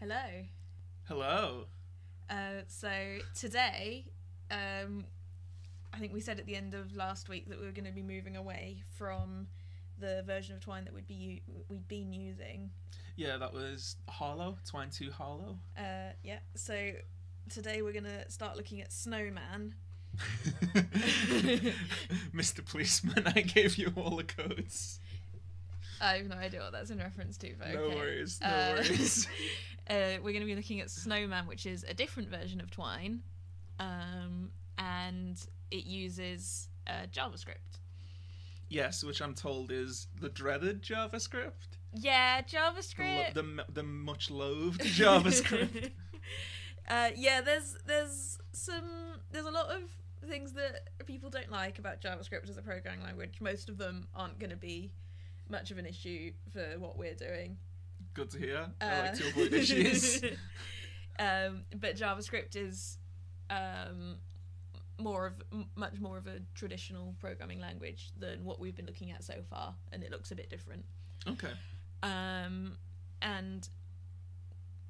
Hello. Hello. Uh, so today, um, I think we said at the end of last week that we were going to be moving away from the version of Twine that we'd be u- we'd been using. Yeah, that was Harlowe, Twine 2 Harlowe. Uh, yeah. So today we're going to start looking at Snowman. Mr. Policeman, I gave you all the codes. I have no idea what that's in reference to, but No okay. worries, no Uh, worries. uh, we're going to be looking at Snowman, which is a different version of Twine, um, and it uses uh, JavaScript. Yes, which I'm told is the dreaded JavaScript. Yeah, The, JavaScript. the, m- the much loathed JavaScript. uh, yeah, there's there's some there's a lot of things that people don't like about JavaScript as a programming language. Most of them aren't going to be much of an issue for what we're doing. Good to hear. I like to Uh, avoid issues. um, but JavaScript is um, more of m- much more of a traditional programming language than what we've been looking at so far, and it looks a bit different. Okay. Um, and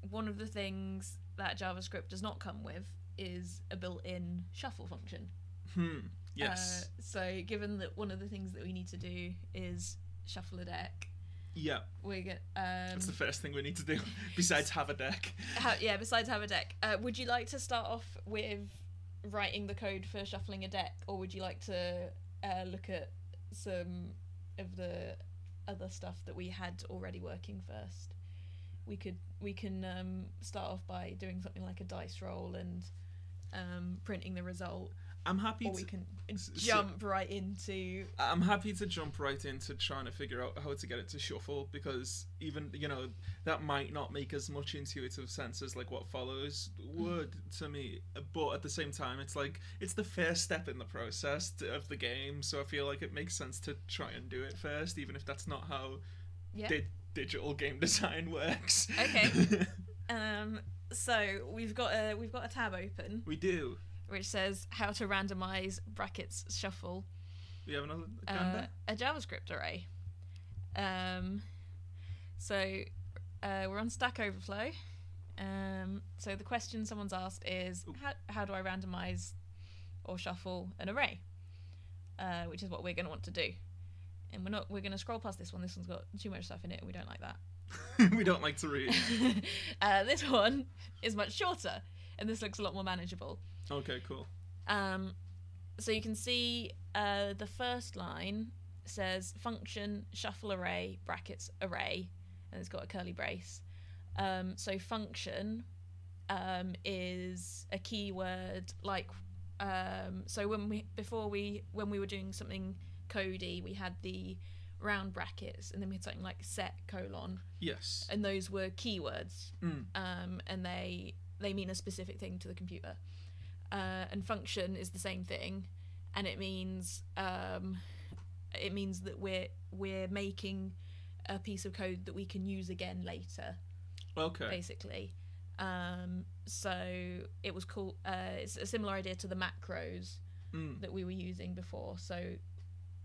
one of the things that JavaScript does not come with is a built-in shuffle function. Hmm. Yes. Uh, so, given that one of the things that we need to do is shuffle a deck, yeah. we're going um, That's the first thing we need to do. Besides have a deck. Ha- yeah, besides have a deck, uh, would you like to start off with writing the code for shuffling a deck, or would you like to uh, look at some of the other stuff that we had already working first? We could we can um, start off by doing something like a dice roll and um, printing the result, I'm happy or to we can so- jump right into. I'm happy to jump right into trying to figure out how to get it to shuffle because even you know that might not make as much intuitive sense as like what follows would to me but at the same time it's like it's the first step in the process to, of the game so I feel like it makes sense to try and do it first even if that's not how Yeah. di- digital game design works Okay. Um. So we've got a we've got a tab open we do which says how to randomize brackets shuffle we have another uh, a JavaScript array. Um, so uh, we're on Stack Overflow. Um, so the question someone's asked is Ooh. how, how do I randomize or shuffle an array? Uh, which is what we're going to want to do. And we're not we're going to scroll past this one. This one's got too much stuff in it, and we don't like that. we don't like to read uh, this one is much shorter, and this looks a lot more manageable. Okay cool. Um, so you can see uh, the first line says function shuffle array brackets array, and it's got a curly brace. Um, so function um, is a keyword like um, so when we before we when we were doing something codey we had the round brackets and then we had something like set colon. Yes. And those were keywords. Mm. um, and they they mean a specific thing to the computer uh, and function is the same thing. And it means um, it means that we're we're making a piece of code that we can use again later okay. basically. Um, so it was called uh, it's a similar idea to the macros Mm. that we were using before. So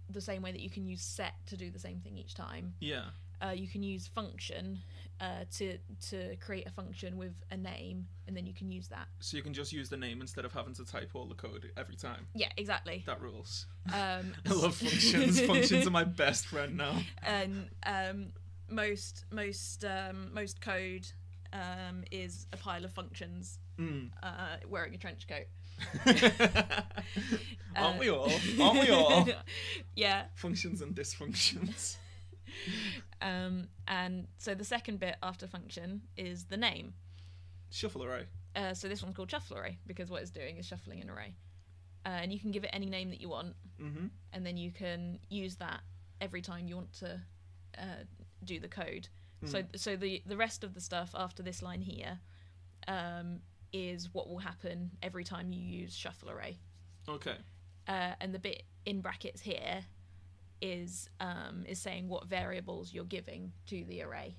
the same way that you can use set to do the same thing each time. Yeah uh, you can use function uh, to to create a function with a name, and then you can use that. So you can just use the name instead of having to type all the code every time. Yeah, exactly. That rules. Um, I love functions. functions are my best friend now. and um, most most um, most code um, is a pile of functions Mm. uh, wearing a trench coat. Aren't we all? Aren't we all? yeah. Functions and dysfunctions. Um, and so the second bit after function is the name. Shuffle array. Uh, so this one's called shuffle array because what it's doing is shuffling an array. Uh, and you can give it any name that you want, Mm-hmm. and then you can use that every time you want to uh, do the code. So, Mm. so the the rest of the stuff after this line here um, is what will happen every time you use shuffle array. Okay. Uh, and the bit in brackets here is um, is saying what variables you're giving to the array.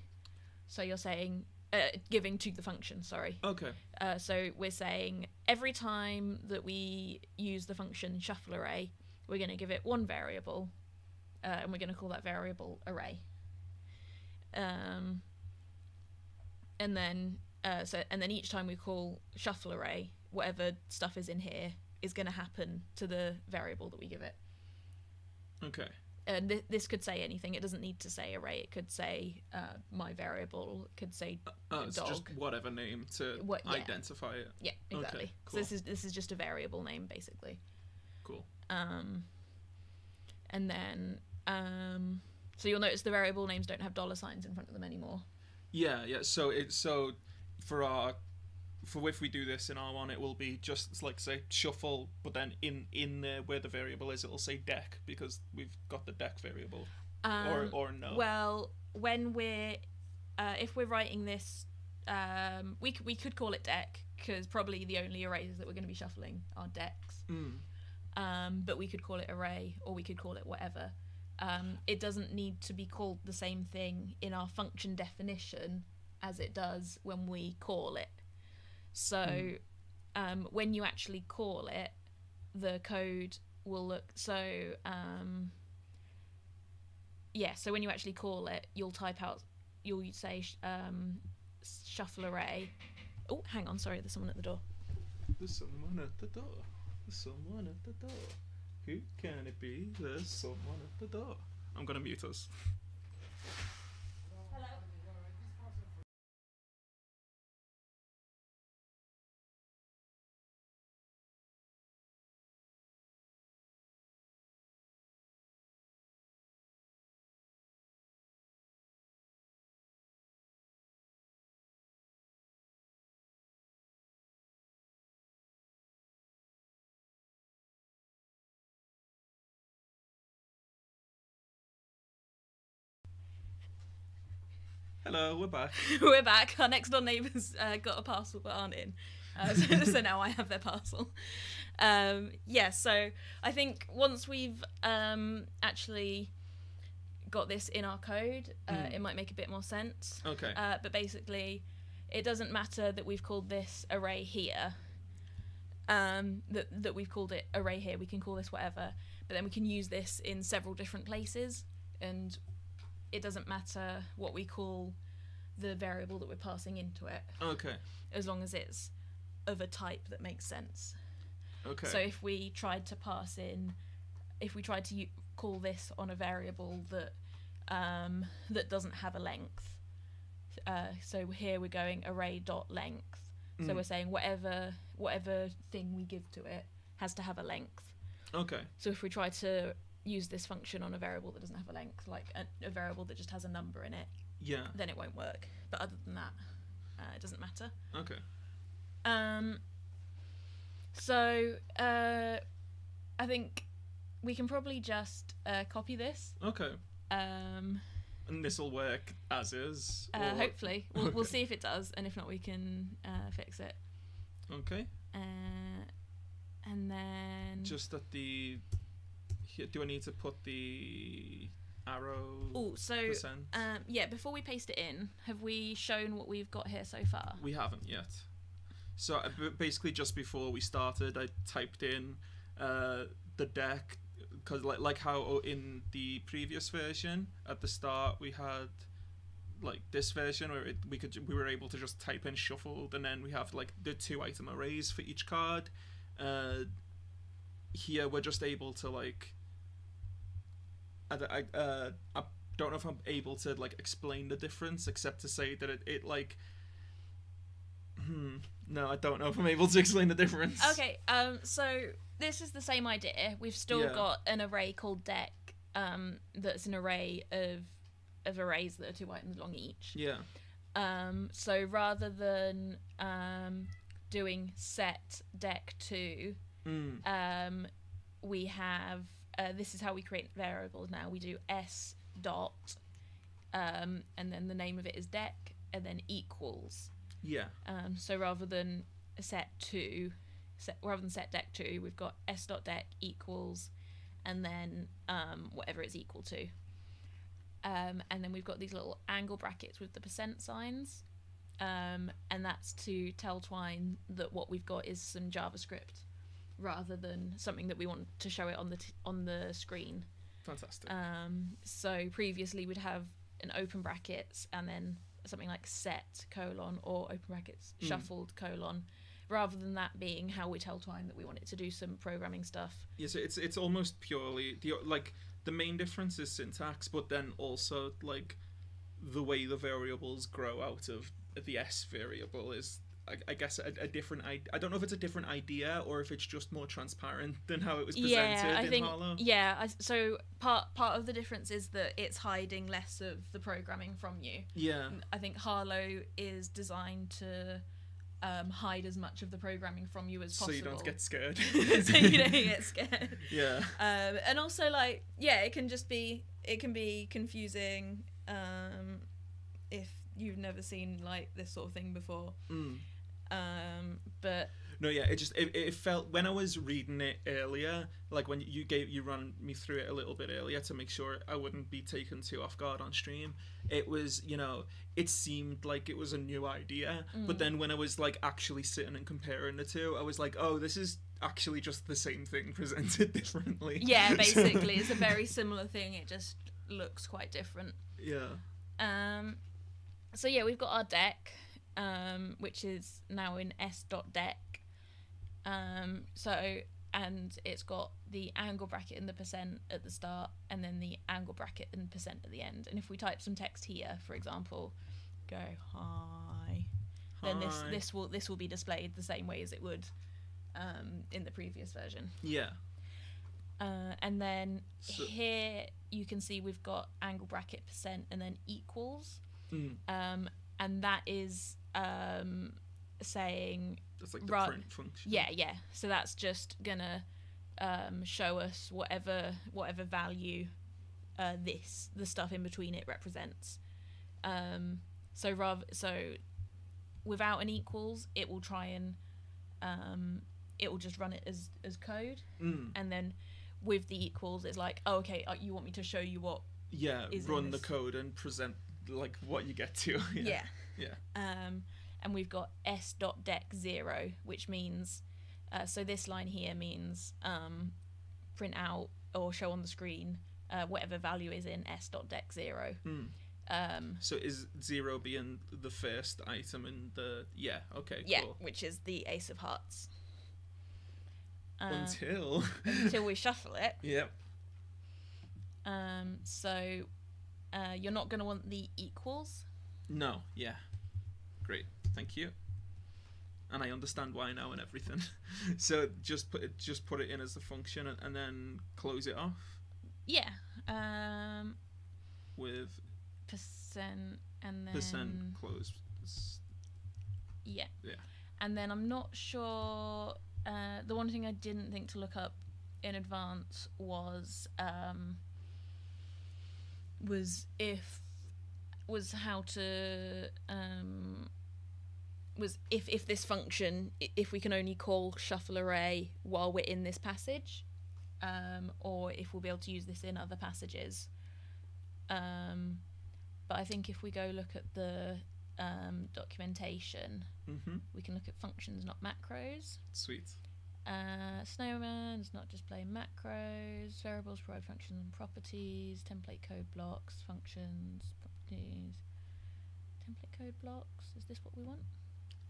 So you're saying uh, giving to the function. Sorry. Okay. Uh, so we're saying every time that we use the function shuffle array, we're going to give it one variable, uh, and we're going to call that variable array. Um, and then uh, so and then each time we call shuffle array, whatever stuff is in here is going to happen to the variable that we give it. Okay. And th- this could say anything. It doesn't need to say array. It could say uh, my variable. It could say Oh, it's just whatever name to What- yeah. identify it. yeah, exactly. cool. So this is this is just a variable name basically. Cool. Um, and then um, so you'll notice the variable names don't have dollar signs in front of them anymore. Yeah, yeah. So it so for our for if we do this in R one, it will be just like say shuffle, but then in in there where the variable is, it'll say deck because we've got the deck variable. Um, or or no. Well, when we're uh, if we're writing this, um, we c- we could call it deck because probably the only arrays that we're going to be shuffling are decks. Mm. Um, but we could call it array or we could call it whatever. Um, it doesn't need to be called the same thing in our function definition as it does when we call it. So Mm. um, when you actually call it, the code will look so. Um, yeah, so when you actually call it, you'll type out, you'll say um, shuffle array. Oh, hang on, sorry, there's someone at the door. There's someone at the door. There's someone at the door. Who can it be? There's someone at the door. I'm gonna mute us. Hello, we're back. We're back. Our next door neighbours uh, got a parcel but aren't in. Uh, so, so now I have their parcel. Um, yeah, so I think once we've um, actually got this in our code, uh, Mm. it might make a bit more sense. Okay. Uh, but basically, it doesn't matter that we've called this array here. Um, that that we've called it array here. We can call this whatever, but then we can use this in several different places, and it doesn't matter what we call the variable that we're passing into it, okay. as long as it's of a type that makes sense. Okay. So if we tried to pass in, if we tried to call this on a variable that um, that doesn't have a length, uh, so here we're going array dot length. So Mm. we're saying whatever whatever thing we give to it has to have a length. okay. So if we try to use this function on a variable that doesn't have a length, like a, a variable that just has a number in it, Yeah. then it won't work. But other than that, uh, it doesn't matter. Okay. Um, so uh, I think we can probably just uh, copy this. Okay. Um, And this will work as is. uh, hopefully, we'll, we'll see if it does, and if not, we can uh, fix it. Okay. Uh, and then Just at the. Do I need to put the arrow oh, so percent? um, yeah, before we paste it in, have we shown what we've got here so far? We haven't yet. So uh, basically, just before we started, I typed in uh, the deck because, like, like how in the previous version at the start we had like this version where it, we could we were able to just type in shuffled, and then we have like the two item arrays for each card. Uh, here we're just able to like. I, I, uh, I don't know if I'm able to like explain the difference except to say that it, it like Hmm. No, I don't know if I'm able to explain the difference. Okay, um, so this is the same idea. We've still Yeah. got an array called deck, um, that's an array of of arrays that are two items long each. Yeah. Um, so rather than um, doing set deck two, Mm. um, we have uh, this is how we create variables now. We do s dot, um, and then the name of it is deck, and then equals. Yeah. Um, so rather than set two, set, rather than set deck two, we've got s dot deck equals, and then um, whatever it's equal to. Um, and then we've got these little angle brackets with the percent signs, um, and that's to tell Twine that what we've got is some JavaScript, rather than something that we want to show it on the t- on the screen. Fantastic. Um, so previously we'd have an open brackets and then something like set colon or open brackets Mm. shuffled colon, rather than that being how we tell Twine that we want it to do some programming stuff. Yeah, so it's it's almost purely the like the main difference is syntax, but then also like the way the variables grow out of the s variable is. I, I guess a, a different I, I don't know if it's a different idea or if it's just more transparent than how it was presented yeah, I in think Harlowe. yeah. I, so part part of the difference is that it's hiding less of the programming from you. Yeah. I think Harlowe is designed to um, hide as much of the programming from you as possible. So you don't get scared. so you don't get scared. Yeah. Um, and also, like, yeah, it can just be it can be confusing um, if you've never seen like this sort of thing before. Mm. Um, but No, yeah, it just it, it felt when I was reading it earlier, like when you gave you ran me through it a little bit earlier to make sure I wouldn't be taken too off guard on stream. It was, you know, it seemed like it was a new idea, Mm. but then when I was like actually sitting and comparing the two, I was like, oh, this is actually just the same thing presented differently. yeah, basically, it's a very similar thing. It just looks quite different. yeah. Um, so yeah, we've got our deck, um, which is now in s.deck. Um, so and it's got the angle bracket and the percent at the start, and then the angle bracket and percent at the end. And if we type some text here, for example, go hi, then this Hi. this will this will be displayed the same way as it would um, in the previous version. Yeah. Uh, and then So- here you can see we've got angle bracket percent and then equals. Mm. Um, and that is um, saying, That's like the Ra- print function. yeah, yeah. So that's just gonna um, show us whatever whatever value uh, this the stuff in between it represents. Um, so rather so without an equals, it will try and um, it will just run it as as code, Mm. and then with the equals, it's like, oh, okay, uh, you want me to show you what Yeah, run the code and present like what you get to. Yeah. Yeah. Um, and we've got s.deck zero, which means, uh, so this line here means um, print out or show on the screen uh, whatever value is in s.deck zero. Mm. Um, So is zero being the first item in the yeah? Okay, yeah, cool. which is the ace of hearts. Uh, Until until we shuffle it. yep. Um, so uh, you're not going to want the equals. No, yeah. Great, thank you. And I understand why now and everything. so just put it, just put it in as the function and, and then close it off Yeah. Um, with percent and then percent close. Yeah. Yeah. And then I'm not sure. Uh, the one thing I didn't think to look up in advance was um, was if was how to um, was if if this function if we can only call shuffle array while we're in this passage, um, or if we'll be able to use this in other passages. Um, but I think if we go look at the um, documentation, Mhm. we can look at functions, not macros. Sweet. Uh, Snowman does not display macros. Variables provide functions and properties. Template code blocks, functions, properties. Template code blocks. Is this what we want?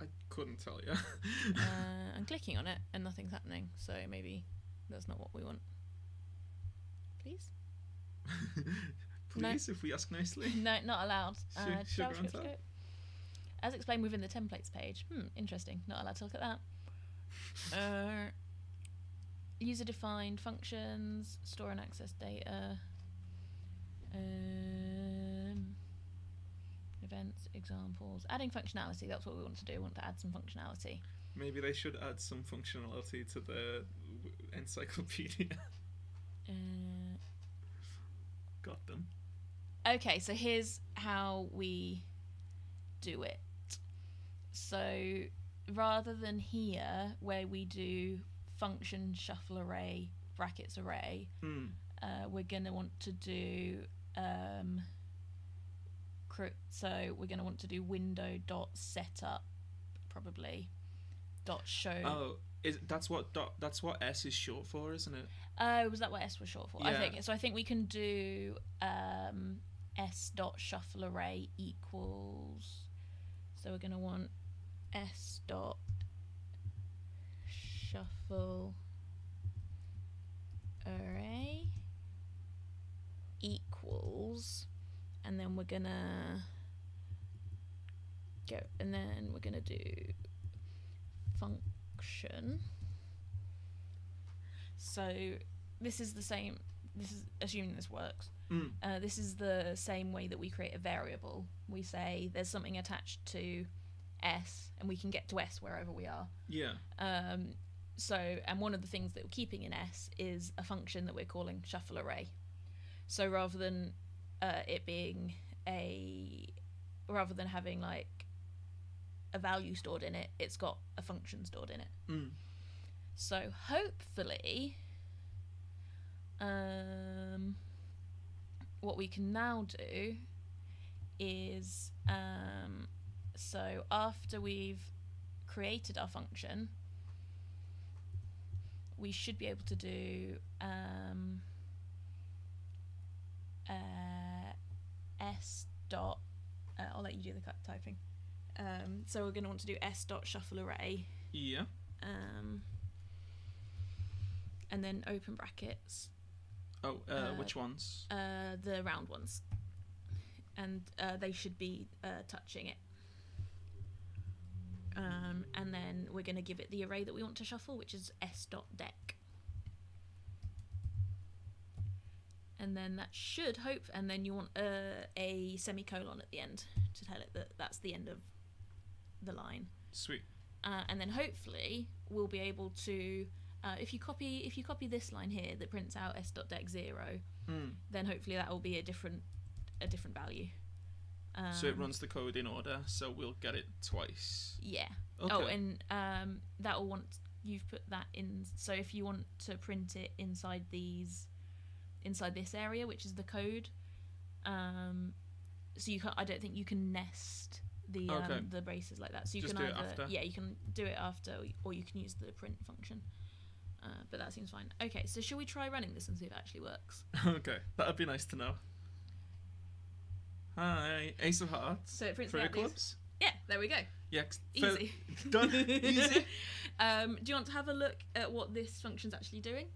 I couldn't tell you. uh, I'm clicking on it and nothing's happening. So maybe that's not what we want. Please? No. Please, if we ask nicely. No, not allowed. Uh, sugar on JavaScript top? As explained within the templates page. Hmm, interesting. Not allowed to look at that. Uh, user defined functions, store and access data. Um, events, examples, adding functionality. That's what we want to do. We want to add some functionality. Maybe they should add some functionality to the encyclopedia. Uh, Got them. Okay, so here's how we do it. So rather than here, where we do function shuffle array brackets array, Mm. uh, we're gonna want to do um, so we're gonna want to do window dot setup probably dot show. Oh, is that's what dot, that's what S is short for, isn't it? Oh, was that what S was short for? I Yeah. think so. I think we can do um, s dot shuffle array equals. So we're going to want s dot shuffle array equals, and then we're gonna go, and then we're gonna do function. So this is the same. This is assuming this works. Mm. Uh, this is the same way that we create a variable. We say there's something attached to s, and we can get to s wherever we are. Yeah. Um, so, and one of the things that we're keeping in S is a function that we're calling shuffle array. So rather than uh, it being a, rather than having like a value stored in it, it's got a function stored in it. Mm. So hopefully, um, what we can now do is, um, so after we've created our function, we should be able to do um, uh, s dot. Uh, I'll let you do the typing. Um, so we're going to want to do s dot shuffle array, Yeah. um, and then open brackets, Oh, uh, Uh, which ones? uh, the round ones, and uh, they should be uh, touching it. Um, and then we're going to give it the array that we want to shuffle, which is s dot deck. And then that should hope, and then you want uh, a semicolon at the end to tell it that that's the end of the line. Sweet. Uh, and then hopefully we'll be able to, uh, if you copy if you copy this line here that prints out s dot deck zero, Mm. then hopefully that will be a different a different value. Um, so it runs the code in order, so we'll get it twice. Yeah. Okay. Oh, and um, that will want you've put that in. So if you want to print it inside these, inside this area, which is the code, um, so you can I don't think you can nest the um, Okay. the braces like that. So you Just can do it either after. yeah you can do it after, or you can use the print function. Uh, but that seems fine. Okay, so shall we try running this and see if it actually works? okay, that'd be nice to know. Hi, Ace of Hearts. So it prints out these. Yeah, there we go. Yeah, Easy. Done. Easy. um, do you want to have a look at what this function's actually doing?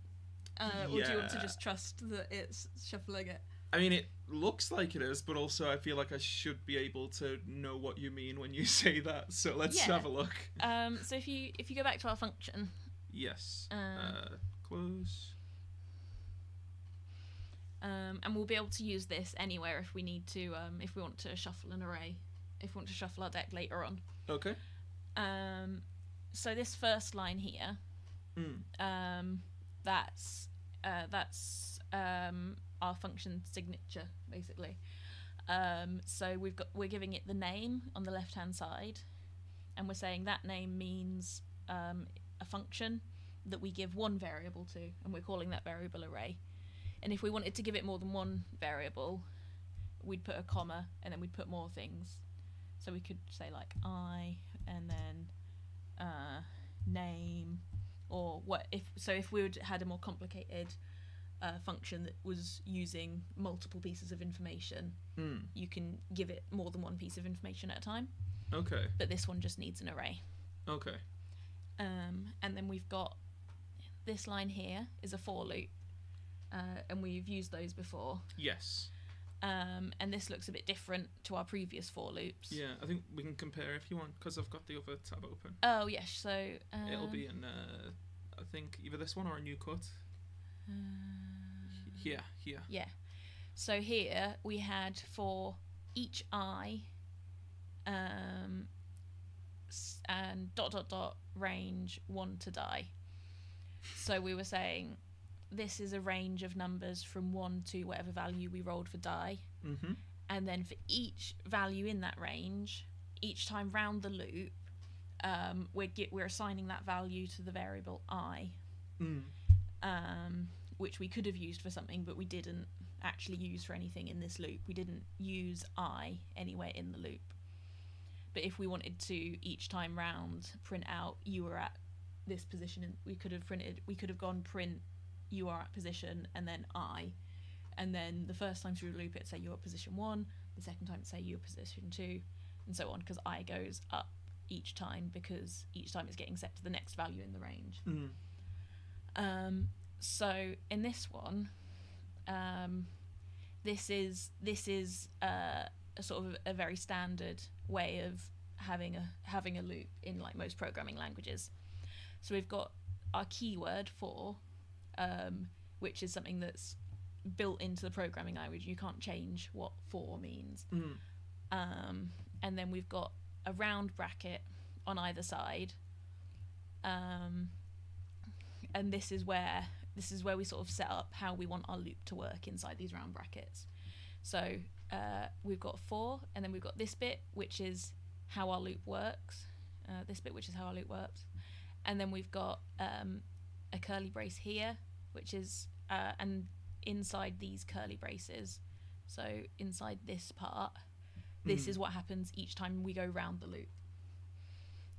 Uh, Or do you want to just trust that it's shuffling it? I mean, it looks like it is, but also I feel like I should be able to know what you mean when you say that. So let's Yeah. have a look. Um, so if you if you go back to our function, Yes. Um, uh, close. um, and we'll be able to use this anywhere if we need to, um, if we want to shuffle an array, if we want to shuffle our deck later on. Okay. Um, so this first line here, Mm. um, that's uh, that's um, our function signature basically. Um, so we've got we're giving it the name on the left hand side, and we're saying that name means um, a function that we give one variable to, and we're calling that variable array. And if we wanted to give it more than one variable, we'd put a comma and then we'd put more things. So we could say like I and then uh, name or what if so if we would had a more complicated uh, function that was using multiple pieces of information Mm. you can give it more than one piece of information at a time Okay. but this one just needs an array Okay. um, and then we've got this line here is a for loop uh, and we've used those before Yes. Um, and this looks a bit different to our previous for loops Yeah, I think we can compare if you want, because I've got the other tab open. oh yes so um, It'll be in, uh, I think, either this one or a new cut. Here, here. Yeah. So here we had for each eye, um, and dot dot dot range one to die. So we were saying this is a range of numbers from one to whatever value we rolled for die, Mm-hmm. and then for each value in that range, each time round the loop, um, we're get, we're assigning that value to the variable i Mm. um, which we could have used for something, but we didn't actually use for anything in this loop. We didn't use I anywhere in the loop. But if we wanted to each time round print out you were at this position, we could have printed, we could have gone print you are at position and then I, and then the first time through the loop, it say you're at position one. The second time, it say you're position two, and so on, because i goes up each time because each time it's getting set to the next value in the range. Mm. Um, so in this one, um, this is this is uh, a sort of a very standard way of having a having a loop in like most programming languages. So we've got our keyword for, um, which is something that's built into the programming language. You can't change what for means. Mm. Um, and then we've got a round bracket on either side. Um, and this is where this is where we sort of set up how we want our loop to work inside these round brackets. So uh, we've got for, and then we've got this bit, which is how our loop works. Uh, this bit, which is how our loop works, and then we've got um, a curly brace here, which is uh, and inside these curly braces. So inside this part, this Mm. is what happens each time we go round the loop.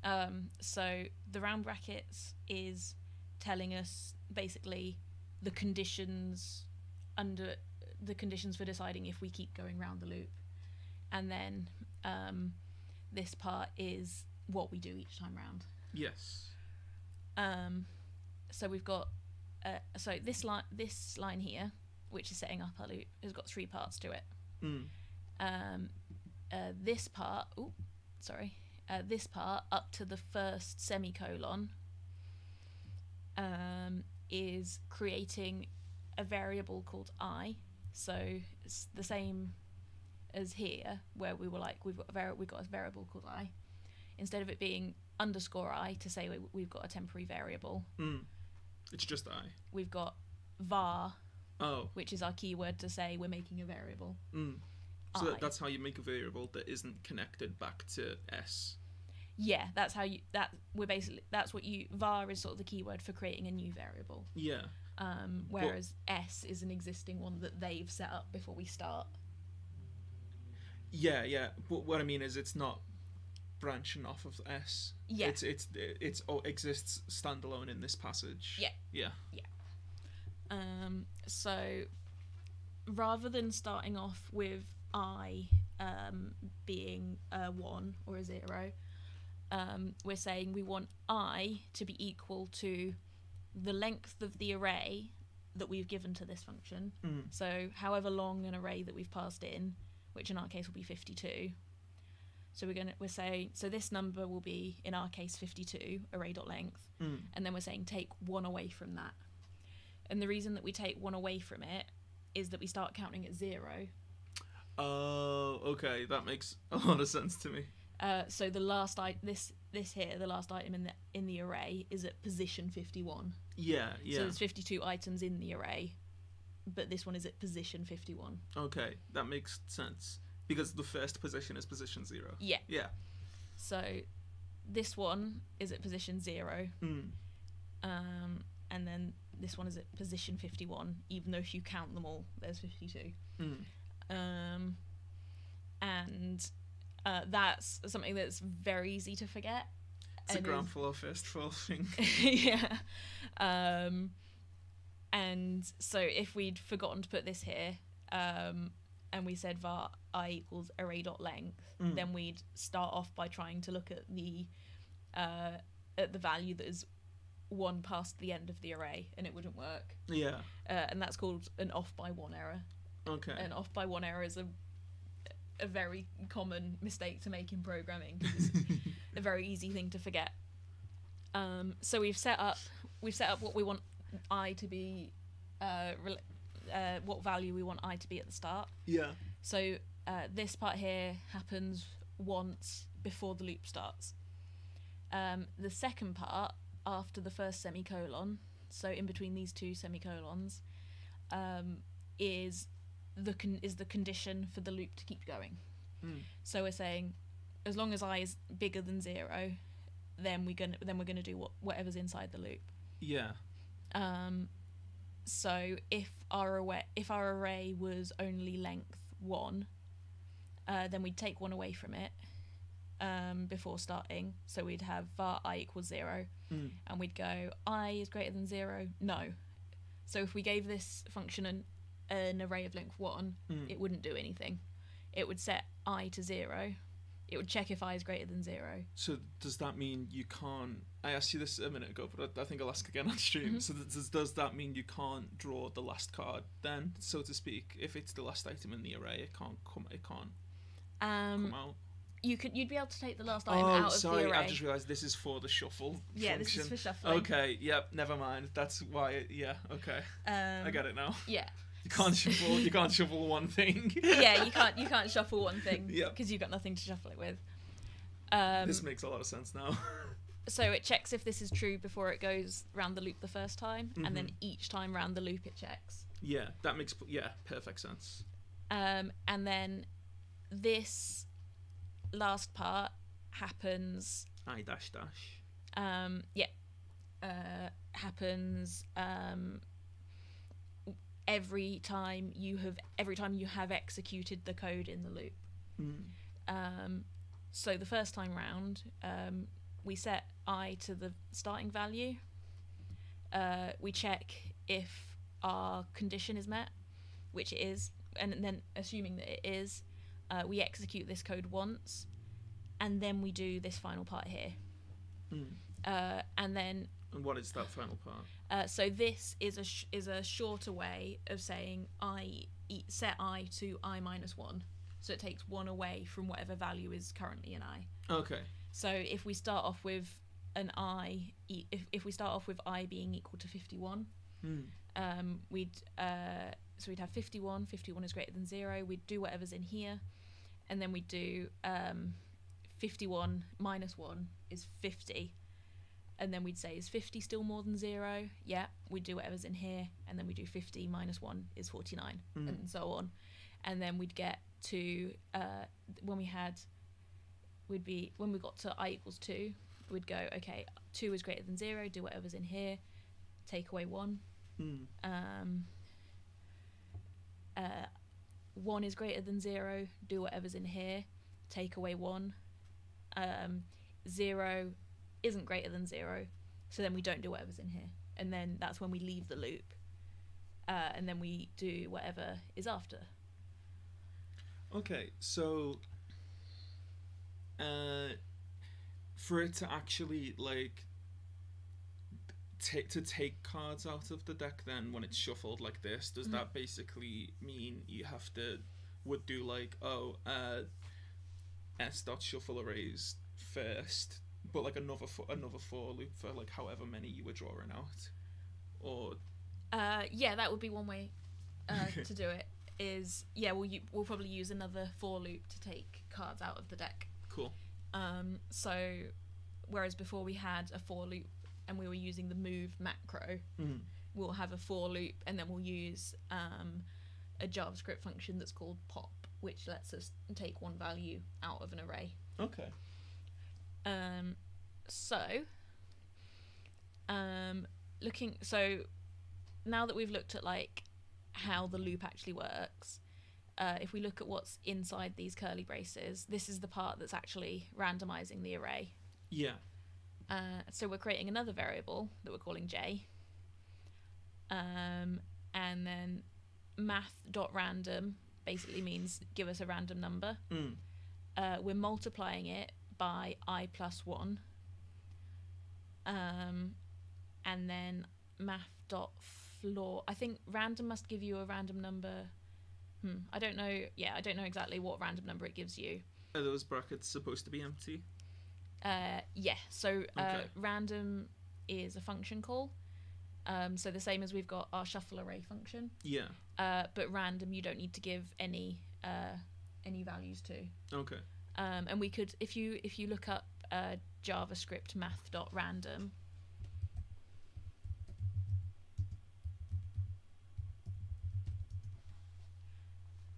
Um, so the round brackets is telling us basically the conditions under the conditions for deciding if we keep going round the loop, and then um, this part is what we do each time round. Yes. Um, so we've got uh, so this line this line here, which is setting up our loop, has got three parts to it. Mm. Um, uh, this part, oh, sorry, uh, this part up to the first semicolon um, is creating a variable called i. So it's the same as here, where we were like we've got a vari- we've got a variable called i. Instead of it being underscore i to say we, we've got a temporary variable, Mm. It's just I. we've got var, Oh. which is our keyword to say we're making a variable. Mm. So I. that's how you make a variable that isn't connected back to S. Yeah, that's how you that we're basically that's what you var is sort of the keyword for creating a new variable. Yeah. Um, whereas s is an existing one that they've set up before we start. Yeah, yeah. But what I mean is, it's not branching off of S. Yeah. It's it's it's oh, exists standalone in this passage. Yeah. Yeah. Yeah. Um, so rather than starting off with i um, being a one or a zero, um, we're saying we want i to be equal to the length of the array that we've given to this function. Mm. So however long an array that we've passed in, which in our case will be 52. So we're gonna we're saying so this number will be in our case 52 array dot length, Mm. and then we're saying take one away from that. And the reason that we take one away from it is that we start counting at zero. Oh, okay. That makes a lot of sense to me. Uh, so the last I this this here the last item in the in the array is at position 51. Yeah. yeah. So there's 52 items in the array, but this one is at position 51. okay. That makes sense because the first position is position zero. Yeah. Yeah. So this one is at position zero. Mm. um, and then this one is at position 51 even though if you count them all there's 52 Mm. um, and uh, that's something that's very easy to forget It's a and ground is- floor, first floor thing. yeah um, and so if we'd forgotten to put this here um, and we said var i equals array dot length Mm. then we'd start off by trying to look at the uh, at the value that is one past the end of the array and it wouldn't work Yeah. uh, and that's called an off by one error Okay. an off by one error is a a very common mistake to make in programming 'cause it's a very easy thing to forget um, so we've set up we've set up what we want i to be uh, rel- uh, what value we want i to be at the start yeah. so uh, this part here happens once before the loop starts. Um, the second part, after the first semicolon, so in between these two semicolons, um, is the con- is the condition for the loop to keep going. Mm. So we're saying, as long as i is bigger than zero, then we're gonna then we're gonna do what whatever's inside the loop. Yeah. Um, so if our array, if our array was only length one, uh, then we'd take one away from it um, before starting. So we'd have var i equals zero, Mm. and we'd go i is greater than zero. No. So if we gave this function an, an array of length one, Mm. it wouldn't do anything. It would set i to zero. It would check if i is greater than zero. So does that mean you can't? I asked you this a minute ago, but I, I think I'll ask again on stream. Mhm. So does, does that mean you can't draw the last card then, so to speak? If it's the last item in the array, it can't come. It can't Um, you could you'd be able to take the last item Oh, out of sorry. the array. I've just realised this is for the shuffle yeah, function. this is for shuffling. Okay. Yep. Never mind. That's why. It, yeah. Okay. Um, I get it now. Yeah, You can't shuffle. You can't shuffle one thing. yeah. You can't you can't shuffle one thing Yep. because you've got nothing to shuffle it with. Um, this makes a lot of sense now. so it checks if this is true before it goes round the loop the first time, and then Mhm. each time round the loop it checks. yeah. That makes. Yeah. Perfect sense. Um, and then this last part happens. I dash dash. Um, yeah, uh, happens um, every time you have every time you have executed the code in the loop. Mm. Um, so the first time round, um, we set i to the starting value. Uh, we check if our condition is met, which it is, and then assuming that it is, uh, we execute this code once, and then we do this final part here. Mm. Uh, and then And what is that final part? uh, so this is a sh- is a shorter way of saying i e- set i to i minus one. So it takes one away from whatever value is currently an i. Okay. So if we start off with an i, e- if if we start off with i being equal to fifty one, Mm. um, we'd uh, so we'd have 51 51 is greater than zero we'd do whatever's in here and then we'd do um, 51 minus 1 is 50 and then we'd say is 50 still more than zero yeah we'd do whatever's in here and then we do 50 minus 1 is 49 Mm. and so on and then we'd get to uh, when we had we'd be when we got to i equals 2 we'd go okay 2 is greater than 0 do whatever's in here take away 1 Mm. um, uh, one is greater than zero, do whatever's in here, take away one. Um, zero isn't greater than zero, so then we don't do whatever's in here. And then that's when we leave the loop. Uh, and then we do whatever is after. Okay, so uh, for it to actually like take to take cards out of the deck, then when it's shuffled like this, does Mhm. that basically mean you have to would do like oh uh, s dot shuffle arrays first, but like another for, another for loop for like however many you were drawing out, or Uh, yeah, that would be one way uh, to do it. Is yeah, we'll u- we'll probably use another for loop to take cards out of the deck. cool. Um, so, whereas before we had a for loop and we were using the move macro, Mm. we'll have a for loop and then we'll use um, a JavaScript function that's called pop, which lets us take one value out of an array. Okay. Um, so, um, looking so now that we've looked at like how the loop actually works, uh, if we look at what's inside these curly braces, this is the part that's actually randomizing the array. Yeah. Uh, so we're creating another variable that we're calling j. Um, and then math.random basically means give us a random number. Mm. Uh, we're multiplying it by i plus 1. Um, and then math.floor. I think random must give you a random number. Hmm, I don't know. Yeah, I don't know exactly what random number it gives you. Are those brackets supposed to be empty? Uh, yeah, so uh, Okay. random is a function call. Um, so the same as we've got our shuffle array function, Yeah. uh, but random you don't need to give any uh, any values to. Okay. Um, and we could, if you if you look up uh, JavaScript math.random,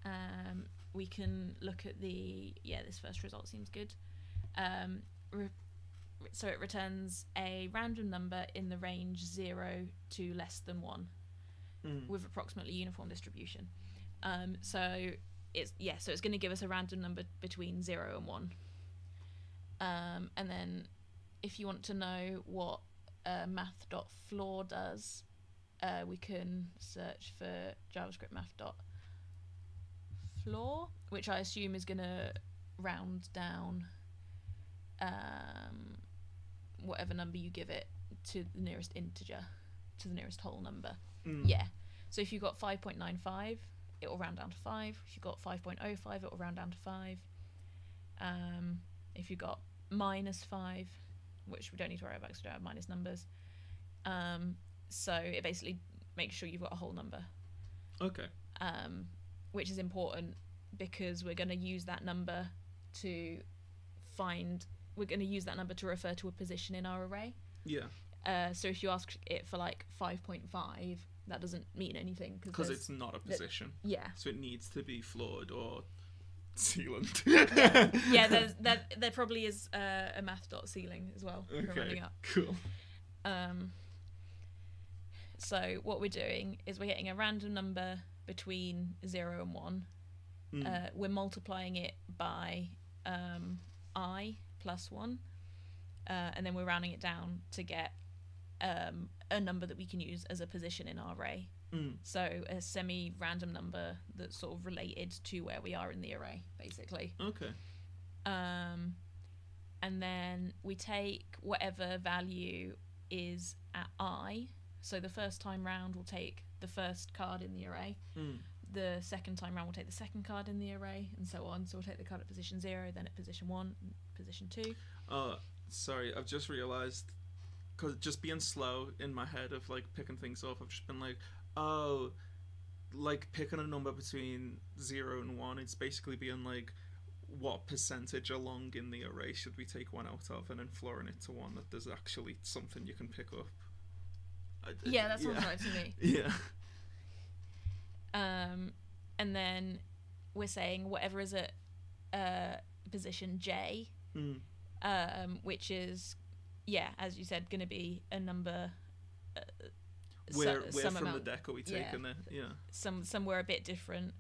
um, we can look at the yeah this first result seems good. Um, re- so it returns a random number in the range zero to less than one Mm. with approximately uniform distribution. Um, so it's yeah, so it's going to give us a random number between zero and one. Um, and then, if you want to know what uh, math.floor does, uh, we can search for JavaScript math dot floor, which I assume is going to round down um, whatever number you give it to the nearest integer, to the nearest whole number. Mm. Yeah. So if you've got 5.95, it will round down to 5. If you've got 5.05, it will round down to 5. Um, if you've got minus 5, which we don't need to worry about because we don't have minus numbers. Um, so it basically makes sure you've got a whole number, Okay. um, which is important because we're going to use that number to find, we're going to use that number to refer to a position in our array. Yeah. Uh, so if you ask it for like 5.5, that doesn't mean anything Because it's not a position, yeah so it needs to be floored or sealant. yeah there's there, there probably is uh, a math dot ceiling as well Okay. running up Cool. um so what we're doing is we're getting a random number between 0 and 1 Mm. uh, we're multiplying it by um, i plus 1 uh, and then we're rounding it down to get um, a number that we can use as a position in our array Mm. so a semi-random number that's sort of related to where we are in the array basically Okay. um, and then we take whatever value is at i. So the first time round, we'll take the first card in the array. Mm. The second time round, we'll take the second card in the array, and so on. So we'll take the card at position zero, then at position one, position two. Uh, sorry, I've just realised, because just being slow in my head of like picking things off, I've just been like, oh, like picking a number between zero and one. It's basically being like, what percentage along in the array should we take one out of, and then flooring it to one that there's actually something you can pick up. I- Yeah, that sounds yeah. right to me. Yeah. Um, and then we're saying whatever is at uh, position j, Mm. um, which is, yeah, as you said, going to be a number. Uh, so- Where, where some from amount- the deck are we yeah. taking it? Yeah. some somewhere a bit different.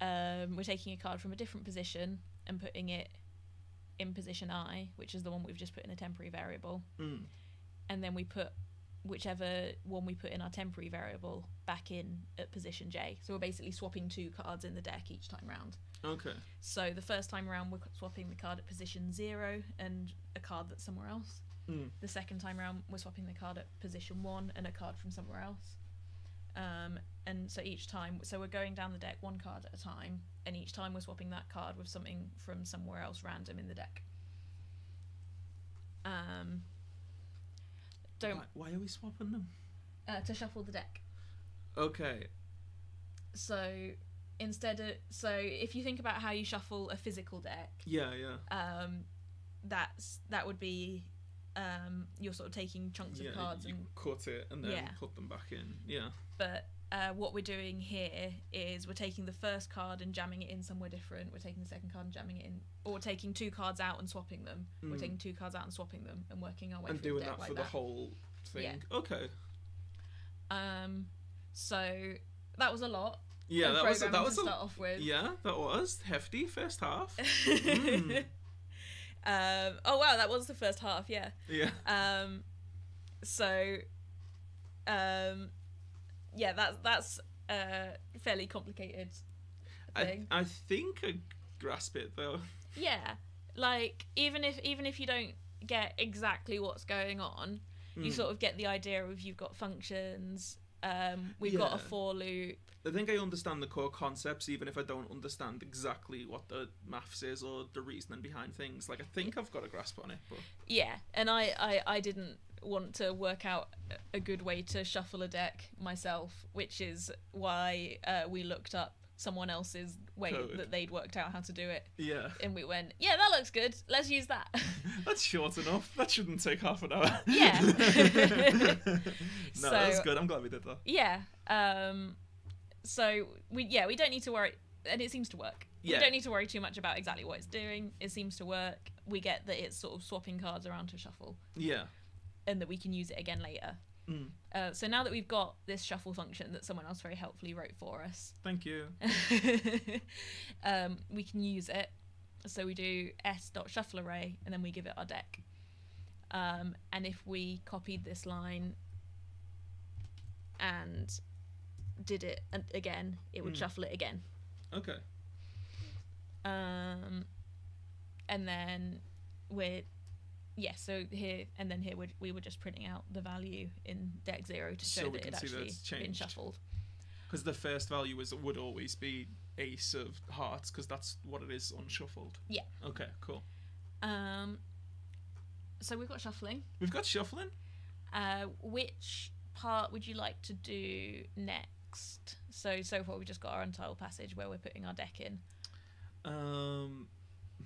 Um, we're taking a card from a different position and putting it in position I, which is the one we've just put in a temporary variable, Mm. and then we put whichever one we put in our temporary variable back in at position J. So we're basically swapping two cards in the deck each time round. Okay. So the first time round we're swapping the card at position zero and a card that's somewhere else. Mm. The second time round we're swapping the card at position one and a card from somewhere else. Um, and so each time, so we're going down the deck one card at a time, and each time we're swapping that card with something from somewhere else random in the deck. Um, don't Why, why are we swapping them? uh, to shuffle the deck. Okay. So instead of so if you think about how you shuffle a physical deck, Yeah, yeah. um, that's that would be um, you're sort of taking chunks yeah, of cards you and cut it and then Yeah. put them back in. Yeah. but uh, what we're doing here is we're taking the first card and jamming it in somewhere different. We're taking the second card and jamming it in, or taking two cards out and swapping them. We're Mm. taking two cards out and swapping them, and working our way and through doing that like for that. the whole thing. Yeah. Okay. Um, so that was a lot. Yeah, that was that was to a, start off with. yeah, that was hefty first half. Mm. um, oh wow, that was the first half. Yeah. Yeah. Um, so, um, yeah, that's that's a fairly complicated thing. I think I grasp it though. yeah, like even if even if you don't get exactly what's going on, you Mm. sort of get the idea of you've got functions. Um, we've got a for loop. I think I understand the core concepts, even if I don't understand exactly what the maths is or the reasoning behind things. Like I think I've got a grasp on it, but Yeah, and I, I, I didn't want to work out a good way to shuffle a deck myself, which is why uh, we looked up someone else's way Code. that they'd worked out how to do it. yeah, And we went, yeah, that looks good. Let's use that. that's short enough. That shouldn't take half an hour. Yeah. no, So- that's good. I'm glad we did that. yeah. Um, so we yeah we don't need to worry, and it seems to work. Yeah. We don't need to worry too much about exactly what it's doing. It seems to work. We get that it's sort of swapping cards around to shuffle, Yeah. and that we can use it again later. Mm. Uh, so now that we've got this shuffle function that someone else very helpfully wrote for us, Thank you. um, we can use it. So we do s.shuffle array and then we give it our deck. Um, and if we copied this line and did it and again, it would Mm. shuffle it again. Okay. Um, and then we're yeah. So here and then here we we were just printing out the value in deck zero to show So that it actually been shuffled. Because the first value is it would always be ace of hearts, because that's what it is unshuffled. Yeah. Okay. Cool. Um, so we've got shuffling. We've got shuffling. Uh, which part would you like to do next? So so far we've just got our untitled passage where we're putting our deck in. Um.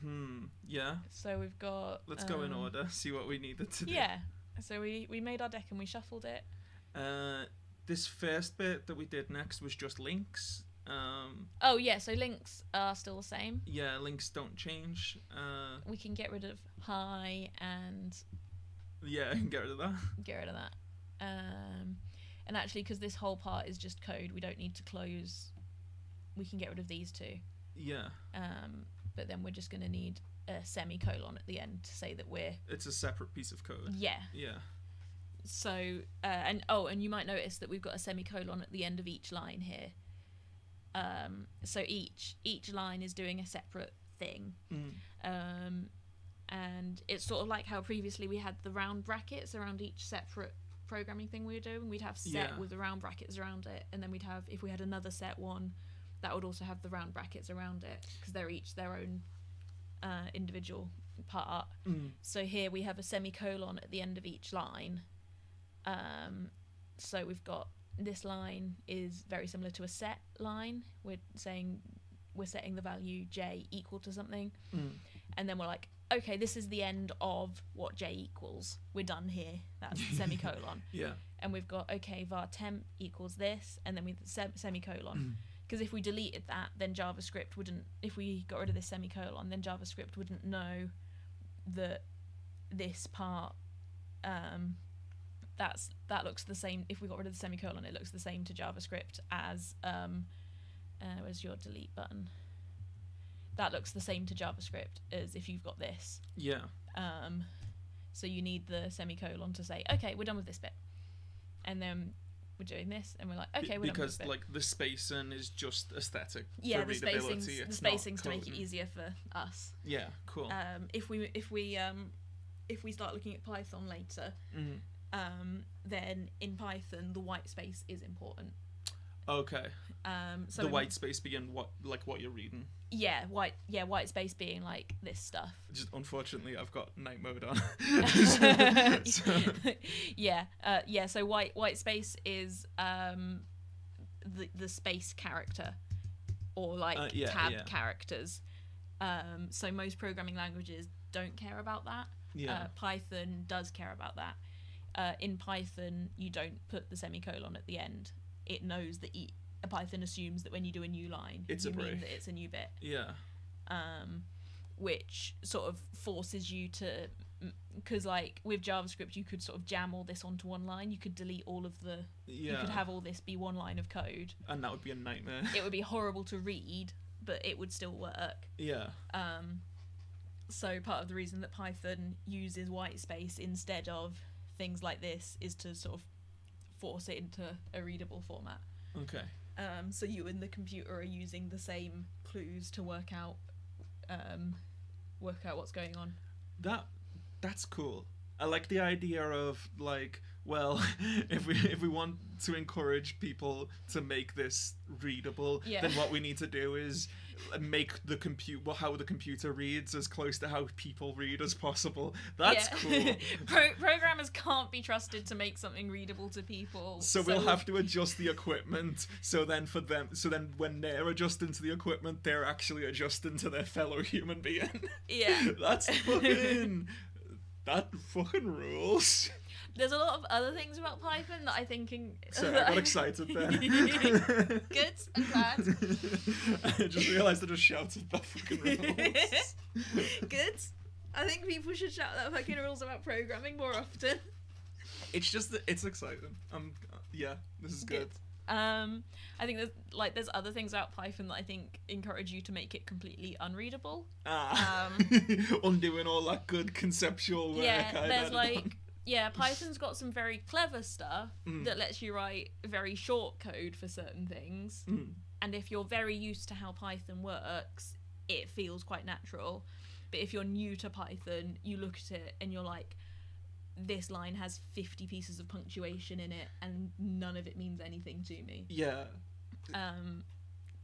Hmm. Yeah. So we've got. Let's go in um, order. See what we needed to do. Yeah. So we we made our deck and we shuffled it. Uh, this first bit that we did next was just links. Um, Oh yeah. So links are still the same. yeah, links don't change. Uh, We can get rid of high and yeah, I can get rid of that. get rid of that. Um, and actually, because this whole part is just code, we don't need to close. We can get rid of these two. Yeah, Um, but then we're just going to need a semicolon at the end to say that we're it's a separate piece of code. yeah. Yeah. So uh, and oh, and you might notice that we've got a semicolon at the end of each line here. Um, so each each line is doing a separate thing. Mm. Um, and it's sort of like how previously we had the round brackets around each separate programming thing we were doing. We'd have set Yeah. with the round brackets around it, and then we'd have if we had another set one, that would also have the round brackets around it because they're each their own uh, individual part. Mm. So here we have a semicolon at the end of each line. Um, so we've got this line is very similar to a set line. We're saying we're setting the value j equal to something, Mm. and then we're like, okay, this is the end of what j equals. We're done here. That's the semicolon. Yeah. And we've got okay, var temp equals this, and then with sem- semicolon. Mm. Because if we deleted that, then JavaScript wouldn't. If we got rid of this semicolon, then JavaScript wouldn't know that this part. Um, that's that looks the same. If we got rid of the semicolon, it looks the same to JavaScript as. Um, uh, where's your delete button? That looks the same to JavaScript as if you've got this. Yeah. Um, so you need the semicolon to say, okay, we're done with this bit, and then we're doing this, and we're like, okay, we're done with because this bit. like the spacing is just aesthetic. yeah, the spacings, the spacings to make it easier for us. Yeah. Cool. Um, if we if we um, if we start looking at Python later, Mhm. um, then in Python the white space is important. Okay. Um, so the white space being what like what you're reading. Yeah, white yeah, white space being like this stuff. Just unfortunately, I've got night mode on. So- yeah, uh, yeah. So white white space is um, the the space character, or like Uh, yeah, tab yeah. characters. Um, so most programming languages don't care about that. yeah. Uh, Python does care about that. Uh, in Python, you don't put the semicolon at the end. It knows that e- Python assumes that when you do a new line, It's you a mean that it's a new bit yeah. um, which sort of forces you to because like with javascript you could sort of jam all this onto one line you could delete all of the Yeah. you could have all this be one line of code and that would be a nightmare. it would be horrible to read but it would still work yeah. um, so part of the reason that python uses white space instead of things like this is to sort of force it into a readable format Okay. Um, so you and the computer are using the same clues to work out um, work out what's going on. That that's cool. I like the idea of like, well, if we if we want to encourage people to make this readable, Yeah. then what we need to do is make the compute well, how the computer reads as close to how people read as possible. That's Yeah. cool. Pro- programmers can't be trusted to make something readable to people. So we'll have to adjust the equipment. So then for them, so then when they're adjusting to the equipment, they're actually adjusting to their fellow human being. Yeah. That's fucking. That fucking rules. There's a lot of other things about Python that I think. In- Sorry, I got excited then. Good. I'm glad. I just realised I just shouted that fucking rules. Good. I think people should shout that fucking rules about programming more often. it's just that it's exciting. Um, yeah, this is good. Um, I think there's like there's other things about Python that I think encourage you to make it completely unreadable. Ah, Um, undoing all that good conceptual work. yeah, I there's like. Yeah, Python's got some very clever stuff Mm. that lets you write very short code for certain things. Mm. And if you're very used to how Python works, it feels quite natural. But if you're new to Python, you look at it and you're like, this line has 50 pieces of punctuation in it and none of it means anything to me. Yeah. Um,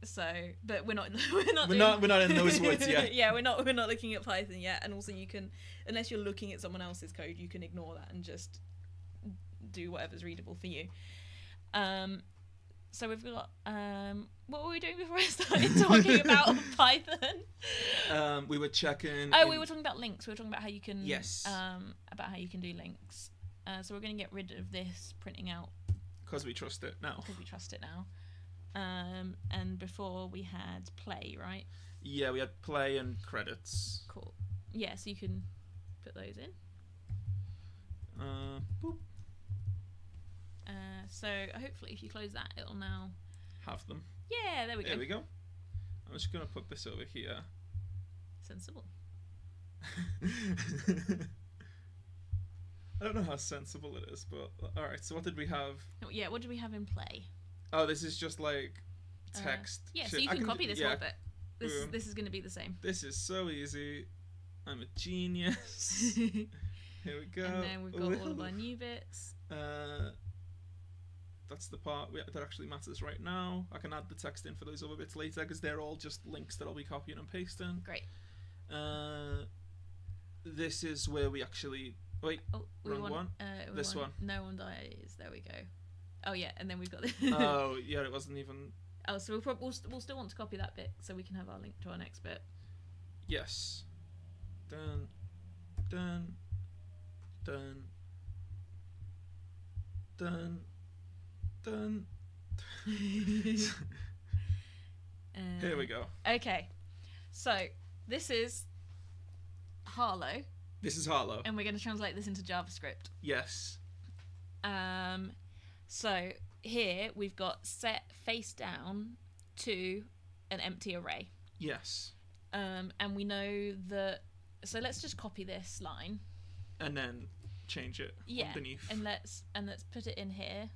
so, but we're not we're not We're doing- not- we're not in those woods yet. yeah, we're not we're not looking at Python yet. And also, you can unless you're looking at someone else's code, you can ignore that and just do whatever's readable for you. Um, so we've got um, what were we doing before I started talking about Python? Um, we were checking. Oh, in- we were talking about links. We were talking about how you can Yes. um, about how you can do links. Uh, so we're going to get rid of this printing out because we trust it now. because we trust it now. Um, and before we had play, right? Yeah, we had play and credits. Cool. Yeah, so you can put those in. Uh, boop, Uh, so hopefully, if you close that, it'll now. have them. Yeah, there we go. There we go. I'm just gonna put this over here. Sensible. I don't know how sensible it is, but all right. So what did we have? Oh, yeah, what do we have in play? Oh, this is just like Uh, text. yeah, so you can, do- copy this yeah, whole bit. This is, Um, this is going to be the same. This is so easy. I'm a genius. Here we go. And then we've got all of our new bits. Uh, that's the part we, that actually matters right now. I can add the text in for those other bits later because they're all just links that I'll be copying and pasting. Great. Uh, this is where we actually wait. Oh, we Wrong want, one. Uh, we This want No one dies. There we go. Oh yeah, and then we've got the. oh yeah, it wasn't even. oh, so we'll, prob- we'll, st- we'll still want to copy that bit so we can have our link to our next bit. Yes. Dun, dun, dun, dun, dun. Here we Um, go. Okay, so this is Harlowe, This is Harlowe. and we're going to translate this into JavaScript. Yes. Um, so here we've got set face down to an empty array. Yes. Um, and we know that. So let's just copy this line. And then change it Yeah, underneath. and let's and let's put it in here.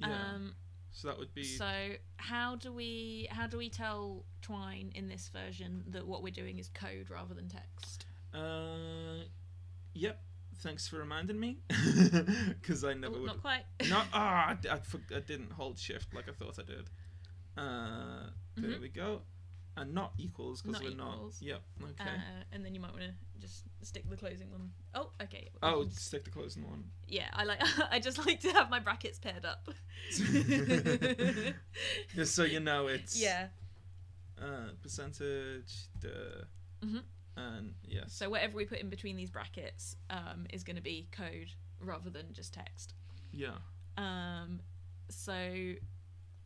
yeah. Um, so that would be. so how do we how do we tell Twine in this version that what we're doing is code rather than text? Uh, yep. Thanks for reminding me, because I never Oh, would. not quite. Not ah, I, d- I, forg- I didn't hold shift like I thought I did. Uh, there Mhm. we go. And not equals because we're not. equals. Yep. Okay. Uh, and then you might want to just stick the closing one. Oh, okay. oh, just- stick the closing one. yeah. I like. I just like to have my brackets paired up. Just so you know, it's yeah. uh, percentage. Duh. Mhm. And yes. So whatever we put in between these brackets um, is going to be code rather than just text. yeah. Um, so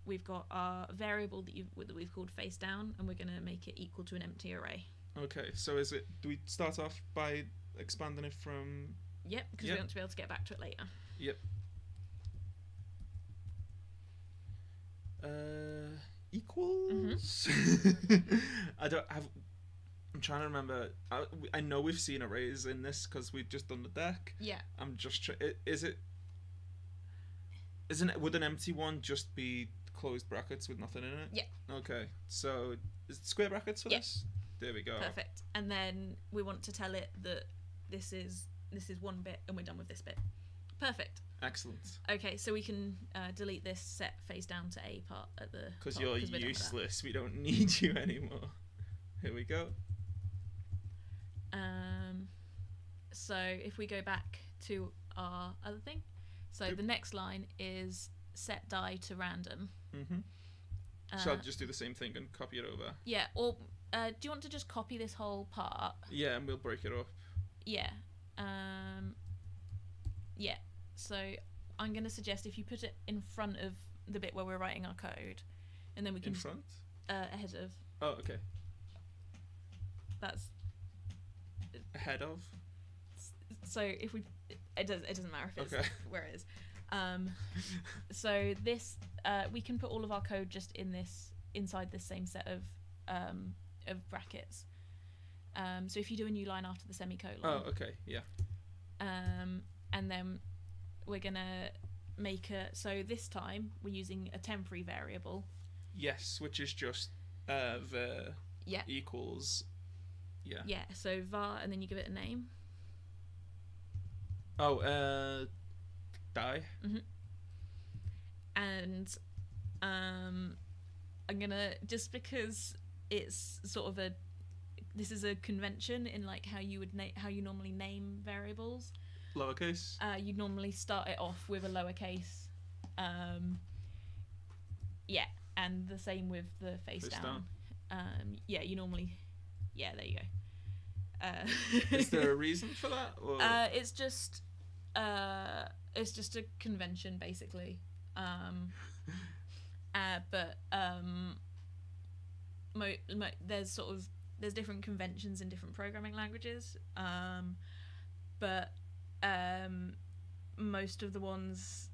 we've got our variable that, that we've called face down, and we're going to make it equal to an empty array. Okay. So is it? Do we start off by expanding it from? Yep, because Yep. we want to be able to get back to it later. Uh, equals. Mm-hmm. I don't have. I'm trying to remember. I, I know we've seen arrays in this because we've just done the deck. Yeah. I'm just. trying. is it? Isn't it? Would an empty one just be closed brackets with nothing in it? Yeah. Okay. So is it square brackets for Yeah. this? There we go. Perfect. And then we want to tell it that this is this is one bit, and we're done with this bit. Perfect. Excellent. Okay, so we can uh, delete this set face down to a part at the Because you're 'cause we're done useless. We don't need you anymore. Here we go. Um, so if we go back to our other thing, so Yep. the next line is set die to random. Mm-hmm. Uh, Shall I just do the same thing and copy it over? yeah, or uh, do you want to just copy this whole part? Yeah, and we'll break it up. Yeah. Um, yeah. So I'm going to suggest if you put it in front of the bit where we're writing our code, and then we can In front? uh, ahead of Oh, okay. that's Ahead of? so if we it does it doesn't matter if it's Okay. where it is um so this uh we can put all of our code just in this inside this same set of um of brackets um so if you do a new line after the semicolon Oh, okay. Yeah. um, and then we're gonna make a. So this time we're using a temporary variable. Yes, which is just uh, the Yeah. equals. Yeah. Yeah. So var, and then you give it a name. Oh, uh, die. and um i'm gonna just because it's sort of a this is a convention in like how you would na- how you normally name variables Lowercase. uh you normally start it off with a lowercase um yeah and the same with the face, Face down. down. um yeah you normally yeah there you go uh Is there a reason for that? Uh, it's just uh, it's just a convention basically. Um, uh, but um, mo- mo- there's sort of there's different conventions in different programming languages. Um, but um, most of the ones,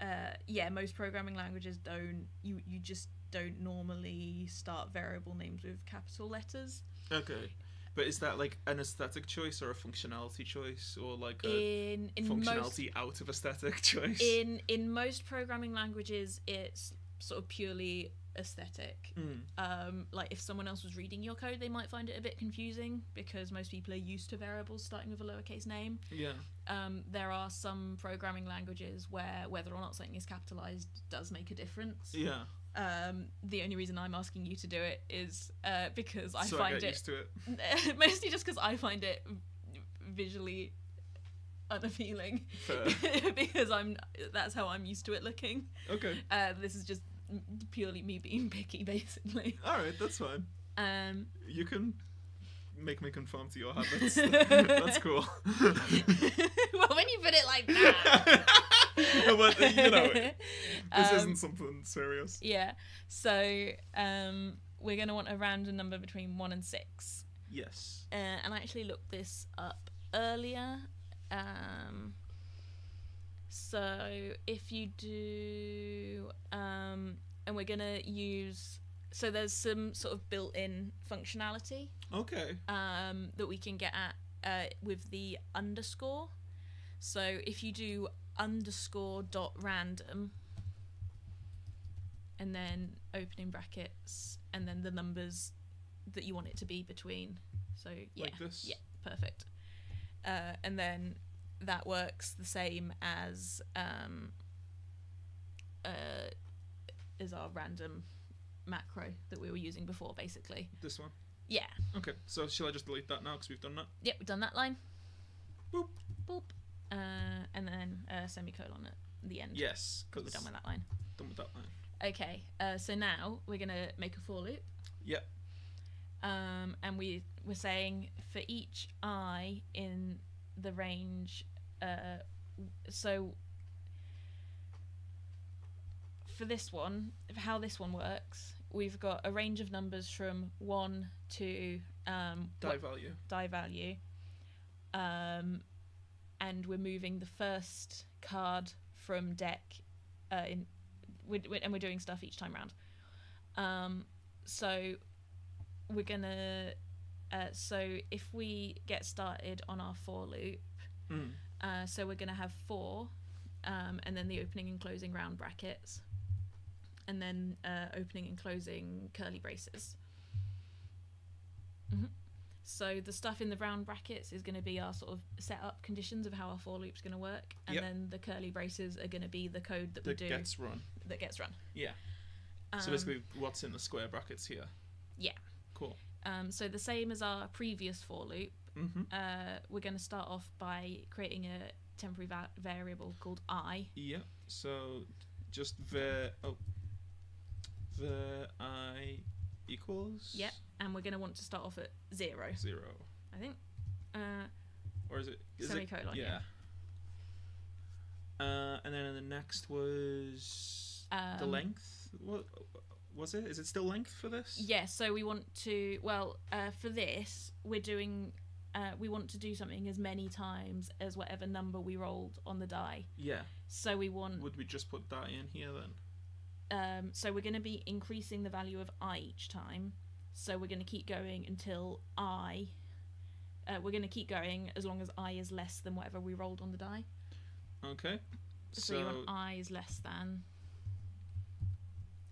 uh, yeah, most programming languages don't. You you just don't normally start variable names with capital letters. Okay. But is that like an aesthetic choice or a functionality choice or like a In in most functionality out of aesthetic choice? in in most programming languages it's sort of purely aesthetic Mm. um, like if someone else was reading your code they might find it a bit confusing because most people are used to variables starting with a lowercase name Yeah. um, there are some programming languages where whether or not something is capitalized does make a difference Yeah. Um, the only reason i'm asking you to do it is uh, because i so I find get it used to it. mostly just because i find it visually unappealing Fair. because i'm that's how i'm used to it looking Okay. uh, this is just purely me being picky, basically. All right, that's fine. Um, You can make me conform to your habits. that's cool. well, when you put it like that, but you know, this Um, isn't something serious. Yeah. So um, we're gonna want a random number between one and six, Yes. uh, and I actually looked this up earlier. Um, so if you do, um, and we're gonna use. So there's some sort of built-in functionality Okay. um, that we can get at uh, with the underscore. So if you do underscore dot random and then opening brackets and then the numbers that you want it to be between. So yeah, Like this. yeah, perfect. Uh, and then that works the same as um, uh, as our random macro that we were using before, basically. This one. Yeah. Okay. So shall I just delete that now because we've done that? Yep, we've done that line. Boop. Boop. Uh, and then a semicolon at the end. Yes. Because we're done with that line. done with that line. Okay, uh, so now we're going to make a for loop. Yep. Um, and we, we're saying for each i in the range, uh, so for this one, how this one works, we've got a range of numbers from 1 to um, Die what- value. die value. Um, and we're moving the first card from deck uh, in, we and we're doing stuff each time round. Um, so we're gonna. Uh, so if we get started on our for loop, Mm. uh, so we're gonna have four, um, and then the opening and closing round brackets, and then uh, opening and closing curly braces. hmm So the stuff in the round brackets is going to be our sort of setup conditions of how our for loop's going to work, and Yep. then the curly braces are going to be the code that we That do gets run. that gets run. Yeah. Um, so basically, what's in the square brackets here? Yeah. Cool. um, so the same as our previous for loop, Mm-hmm. uh, we're going to start off by creating a temporary va- variable called i. Yeah. So just the oh the i equals Yep. And we're going to want to start off at zero, zero I think. Uh, or is it is Semicolon, It, yeah. Uh, and then the next was the Um, length. What was it? Is it still length for this? Yeah, so we want to well, uh, for this, we're doing uh, we want to do something as many times as whatever number we rolled on the die. Yeah. So we want Would we just put that in here then? Um, so we're going to be increasing the value of i each time. So we're going to keep going until i uh, we're going to keep going as long as i is less than whatever we rolled on the die. Okay. So, So, you want i is less than.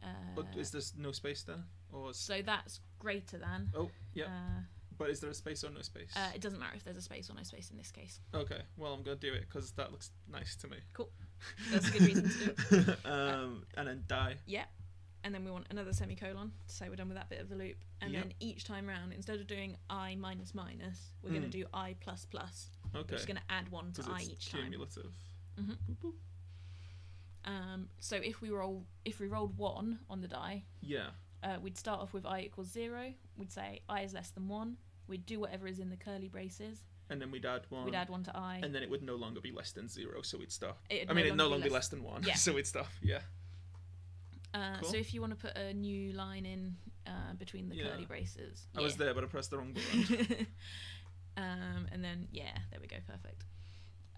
Uh, but is there no space there, or is, so that's greater than. oh yeah? Uh, But is there a space or no space? uh, it doesn't matter if there's a space or no space in this case. okay. Well, I'm gonna do it because that looks nice to me. Cool. That's a good reason to do it. um, and then die. Yeah. And then we want another semicolon to say we're done with that bit of the loop. And Yep. then each time round, instead of doing i minus minus, we're going Mm. to do i plus plus. Okay. We're just going to add one to i each time. cumulative. Mhm. Boop, boop. Um, so if we roll, if we rolled one on the die, Yeah. uh, we'd start off with i equals zero. We'd say i is less than one. We'd do whatever is in the curly braces. And then we'd add one. We'd add one to i. And then it would no longer be less than zero, so we'd stop. It'd I mean, no it'd no longer be less- than one, Yeah. so we'd stop. Yeah. Uh, Cool. So if you want to put a new line in uh, between the Yeah. curly braces, I was there, but I pressed the wrong button. um, and then yeah, there we go, perfect.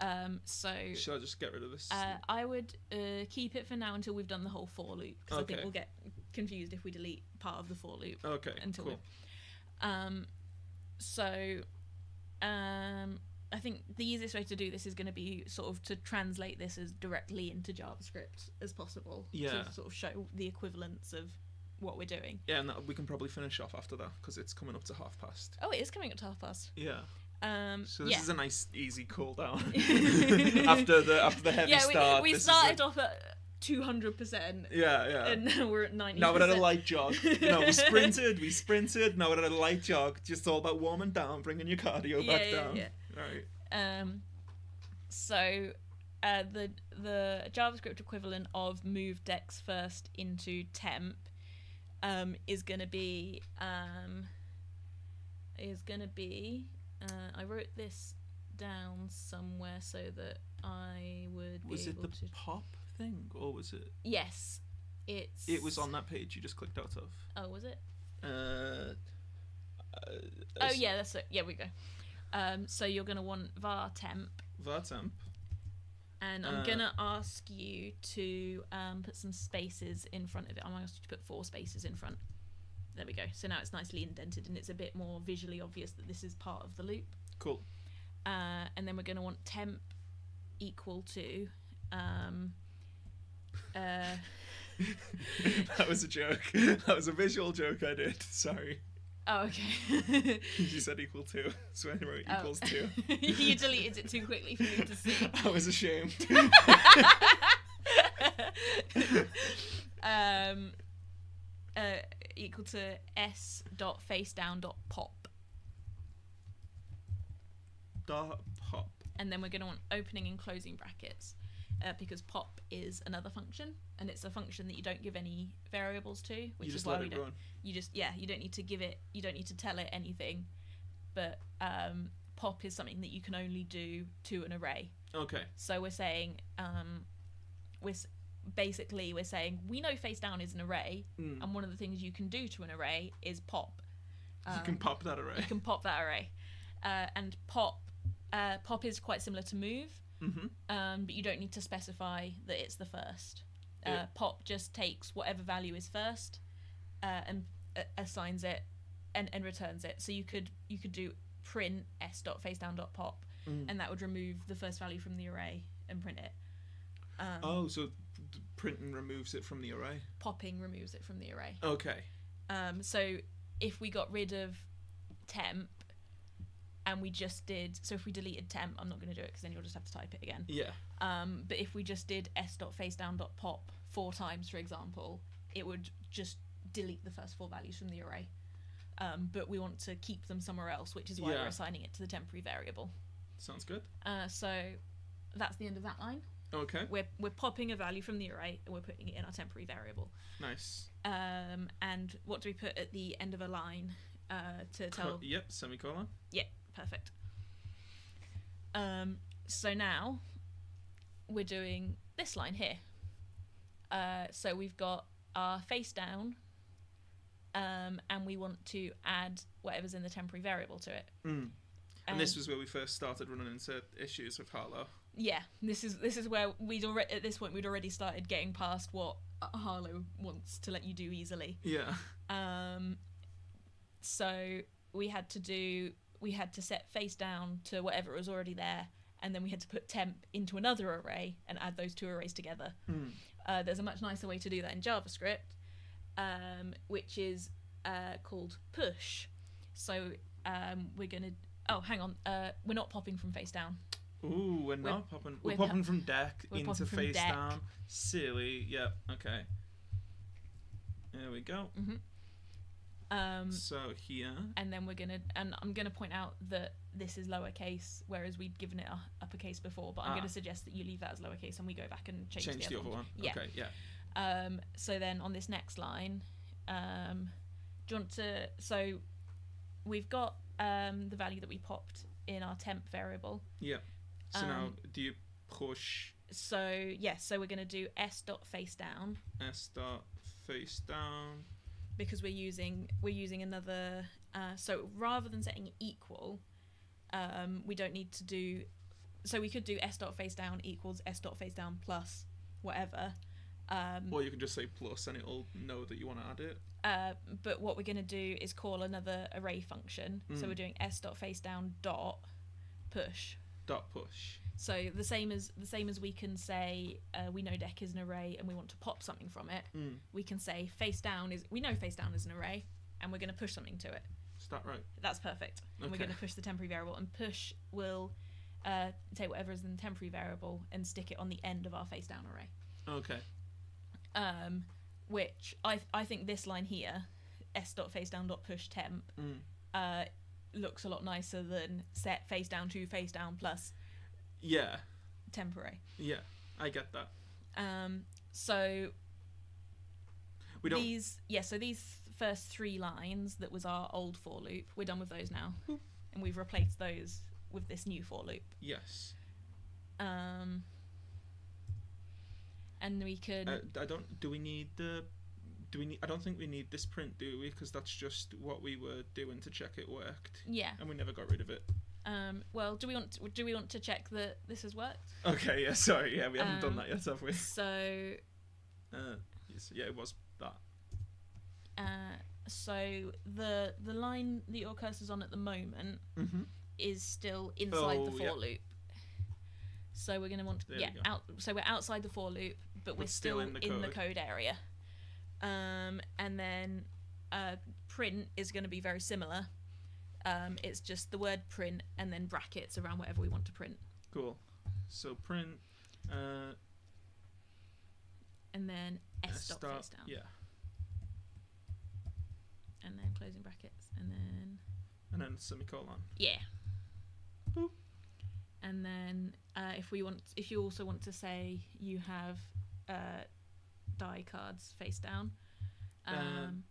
Um, so Should I just get rid of this? uh, I would uh, keep it for now until we've done the whole for loop because I think we'll get confused if we delete part of the for loop. okay. until cool. Um, so um, I think the easiest way to do this is going to be sort of to translate this as directly into JavaScript as possible. Yeah. To sort of show the equivalence of what we're doing. Yeah, and that, we can probably finish off after that because it's coming up to half past. Oh, it is coming up to half past. Yeah. Um, So this yeah. is a nice, easy cool down after the after the heavy yeah, we, start. we this started a- off at two hundred percent, Yeah, yeah. and now we're at ninety. Now we're at a light jog. You know, we sprinted, we sprinted. Now we're at a light jog. Just all about warming down, bringing your cardio Yeah, back yeah, down. yeah. Right. Um, so uh, the the JavaScript equivalent of move dex first into temp um, is going to be um, is going to be. Uh, I wrote this down somewhere so that I would be Was it the to. pop thing, or was it? Yes, it's. It was on that page you just clicked out of. Oh, was it? Uh, uh, Oh yeah, that's it. Yeah, we go. Um, so you're going to want var temp. Var temp. And I'm Uh, gonna ask you to um, put some spaces in front of it. I'm gonna ask you to put four spaces in front. There we go. So now it's nicely indented and it's a bit more visually obvious that this is part of the loop. Cool. Uh, and then we're gonna want temp equal to. Um, uh, that was a joke. That was a visual joke I did. Sorry. oh, okay. You said equal to, so I wrote Oh. equals two. you deleted it too quickly for me to see. I was ashamed. um, uh, equal to s dot face down dot pop. Dot pop. and then we're going to want opening and closing brackets uh, because pop is another function and it's a function that you don't give any variables to which You is why we it don't run. you just yeah you don't need to give it you don't need to tell it anything but um, pop is something that you can only do to an array Okay. so we're saying um, we're basically we're saying we know face down is an array Mm. and one of the things you can do to an array is pop you can Um, pop that array. you can pop that array uh, and pop uh, pop is quite similar to move Mm-hmm. um, but you don't need to specify that it's the first. Uh, Yeah. Pop just takes whatever value is first uh, and uh, assigns it and, and returns it. So you could you could do print s dot face down dot pop, Mm. and that would remove the first value from the array and print it. Um, Oh, so printing removes it from the array. Popping removes it from the array. Okay. Um, so if we got rid of temp and we just did so if we deleted temp, I'm not going to do it because then you'll just have to type it again. Yeah. Um, but if we just did s dot face down dot pop four times, for example, it would just delete the first four values from the array. Um, but we want to keep them somewhere else, which is why Yeah. we're assigning it to the temporary variable. Sounds good. Uh, so that's the end of that line. Okay. We're we're popping a value from the array and we're putting it in our temporary variable. Nice. Um, and what do we put at the end of a line uh, to Co- tell? yep. Semicolon. Perfect. Um, so now we're doing this line here. Uh, so we've got our face down, um, and we want to add whatever's in the temporary variable to it. Mm. And this was where we first started running into issues with Harlowe. yeah, this is this is where we'd already at this point we'd already started getting past what Harlowe wants to let you do easily. Yeah. Um, so we had to do we had to set face down to whatever was already there, and then we had to put temp into another array and add those two arrays together. Hmm. Uh, there's a much nicer way to do that in JavaScript, um, which is uh, called push. So um, we're gonna. Oh, hang on. Uh, we're not popping from face down. Ooh, we're, We're- not popping. We're, we're popping pop- from deck into face deck. down. Silly. Yep. Okay. There we go. Um, So here. and then we're gonna and I'm gonna point out that this is lowercase, whereas we'd given it a uppercase before. But I'm Ah. gonna suggest that you leave that as lowercase and we go back and change, Change the, other one. Yeah. Okay. Yeah. Um, so then on this next line, um, do you want to? So we've got um, the value that we popped in our temp variable. Yeah. So now, Um, do you push So yes, so we're gonna do s dot face down s dot face down? Because we're using we're using another. Uh, so rather than setting equal, um, we don't need to do. So we could do s dot face down equals s dot face down plus whatever. Um, Or you can just say plus, and it'll know that you want to add it. Uh, but what we're going to do is call another array function. So Mm. we're doing s dot face down dot push. Dot push. So the same as the same as we can say uh, we know deck is an array and we want to pop something from it. Mm. We can say face down is we know face down is an array and we're going to push something to it. Is that right? That's perfect. And we're going to push the temporary variable and push will uh, take whatever is in the temporary variable and stick it on the end of our face down array. Okay. Um, which I I think this line here, s dot face down dot push temp Mm. uh, looks a lot nicer than set face down to face down plus Yeah. temporary. Yeah. I get that. Um, so We don't. these, yeah, so these first three lines that was our old for loop, we're done with those now, and we've replaced those with this new for loop. Yes. Um, and we could, Uh, I don't. Do we need the? Do we need? I don't think we need this print, do we? Because that's just what we were doing to check it worked, yeah. and we never got rid of it. Um, well, do we want to, do we want to check that this has worked? Okay. Yeah. Sorry. Yeah. We haven't Um, done that yet, have we? So Uh, yes, yeah. It was that. uh, so the the line that your cursor's on at the moment Mm-hmm. is still inside the Oh, for yeah. loop. So we're going to want to There yeah out. So we're outside the for loop, but we're But still, in in, the the, code. code area. Um, and then uh, print is going to be very similar. Um, it's just the word print and then brackets around whatever we want to print, Cool. So print. Uh, and then s S dot dot. face down, Yeah. and then closing brackets, and then And then semicolon. yeah. Boop. And then uh, if we want, if you also want to say you have uh, die cards face down, um, Um,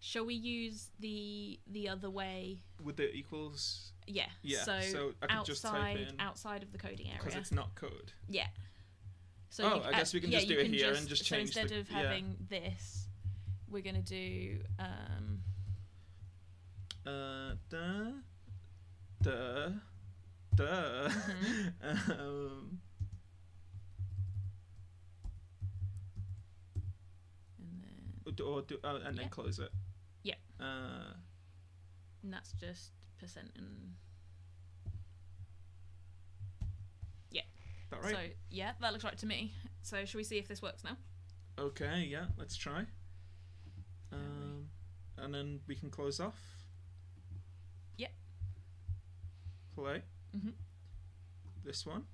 shall we use the the other way? With the equals, Yeah. Yeah, So, so I could just type outside outside of the coding area because it's not code. Yeah. So Oh, you- I guess we can yeah, just do it here and just so change the- instead of yeah. having this, we're gonna do um, Uh, duh, duh, duh. Mm-hmm. um, and then or do, oh, and then close it. Yeah. Uh, and that's just percent and that right? so yeah, that looks right to me. So shall we see if this works now? okay, yeah. Let's try. Um, and then we can close off. Yep. Play. Mhm. This one.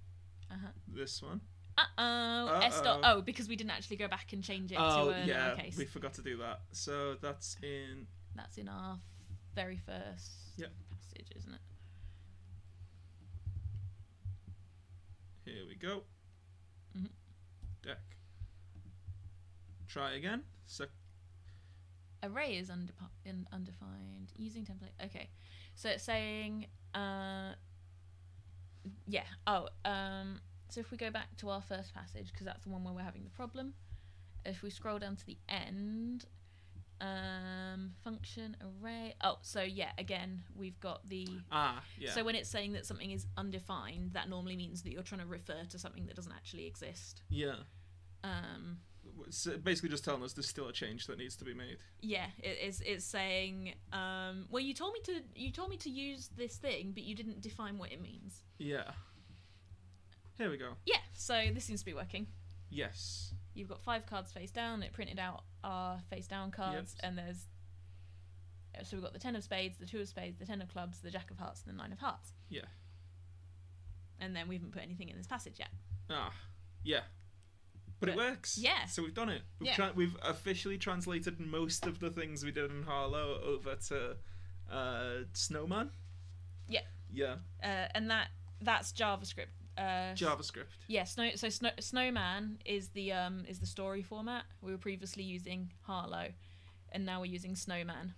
Uh huh. This one. Uh oh. S dot. Uh-oh. Oh, because we didn't actually go back and change it oh to a yeah, lowercase. we forgot to do that. So that's in. That's in our very first Yep. passage, isn't it? Here we go. Mhm. Deck. Try again. So Array is undefined. Using template. Okay. So it's saying. Uh, yeah. Oh. Um. So if we go back to our first passage, because that's the one where we're having the problem. If we scroll down to the end, um, function array. Oh, so yeah. Again, we've got the. ah yeah. So when it's saying that something is undefined, that normally means that you're trying to refer to something that doesn't actually exist. yeah. Um, it's basically just telling us there's still a change that needs to be made. Yeah, it is. It's saying, um, well, you told me to you told me to use this thing, but you didn't define what it means. Yeah. Here we go. Yeah, so this seems to be working. Yes. You've got five cards face down. It printed out our face down cards, and there's so we've got the ten of spades, the two of spades, the ten of clubs, the jack of hearts, and the nine of hearts. Yeah. And then we haven't put anything in this passage yet. Ah. Yeah. But, it works. yeah. So we've done it. We've, Yeah. tra- we've officially translated most of the things we did in Harlowe over to uh, Snowman. Yeah. Yeah. Uh, and that that's JavaScript. Uh, JavaScript. Yeah, snow. So snow, Snowman is the um is the story format. We were previously using Harlowe, and now we're using Snowman.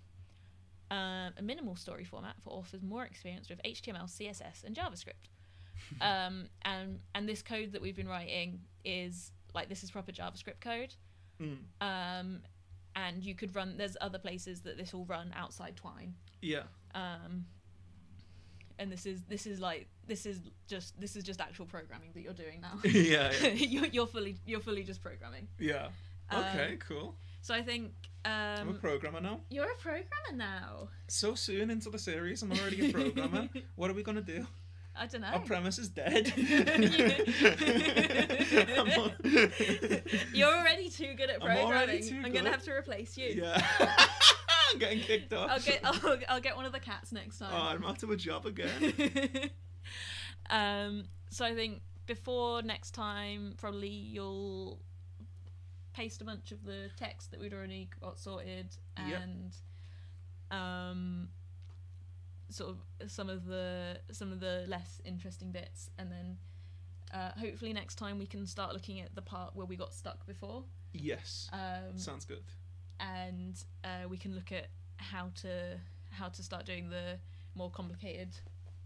Um, a minimal story format for authors more experienced with HTML, CSS, and JavaScript. um, and and this code that we've been writing is like this is proper JavaScript code. Mm. Um, and you could run. There's other places that this will run outside Twine. Yeah. Um, and this is this is like this is just this is just actual programming that you're doing now. yeah. Yeah. you're, you're fully you're fully just programming. yeah. Um, Okay. cool. So I think I'm a um, programmer now. you're a programmer now. So soon into the series, I'm already a programmer. what are we gonna do? I don't know. Our premise is dead. You're already too good at programming. I'm already programming. too I'm good. gonna have to replace you. yeah. I'm getting kicked off. I'll get I'll, I'll get one of the cats next time. Oh. I'm out of a job again. um, so I think before next time, probably you'll paste a bunch of the text that we'd already got sorted Yep. and um, sort of some of the some of the less interesting bits, and then uh, hopefully next time we can start looking at the part where we got stuck before. yes. Um, Sounds good. And uh, we can look at how to how to start doing the more complicated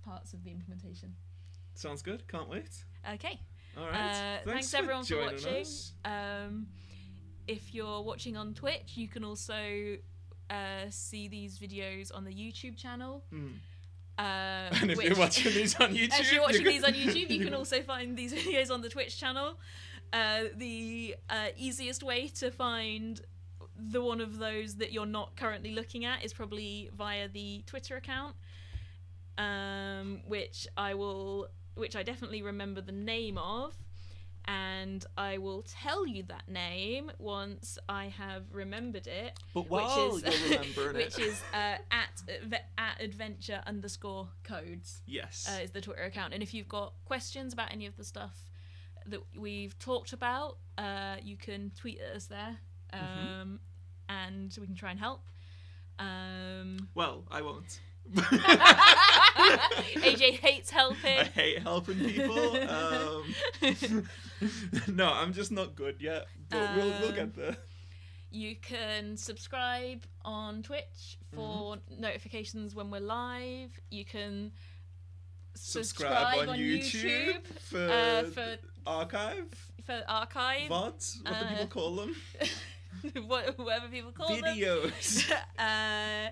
parts of the implementation. Sounds good. Can't wait. Okay. All right. Uh, thanks, everyone for watching. Um, if you're watching on Twitch, you can also uh, see these videos on the YouTube channel. Mm. Uh, And if which- you're watching these on YouTube, if you're watching you these on YouTube, you can also find these videos on the Twitch channel. Uh, the uh, easiest way to find the one of those that you're not currently looking at is probably via the Twitter account, um, which I will, which I definitely remember the name of, and I will tell you that name once I have remembered it But which while is you're remembering which it, is uh, at at adventure underscore codes yes, uh, is the Twitter account. And if you've got questions about any of the stuff that we've talked about, uh, you can tweet at us there, um, Mhm. And we can try and help. Um, well, I won't. AJ hates helping. I hate helping people. Um, no, I'm just not good yet, but we'll we'll Um, get there. You can subscribe on Twitch for Mm-hmm. notifications when we're live. You can Subscribe, on, YouTube, for, uh, for archive for archive, VODs. What do people Uh, call them? what- whatever people call them. Videos. uh,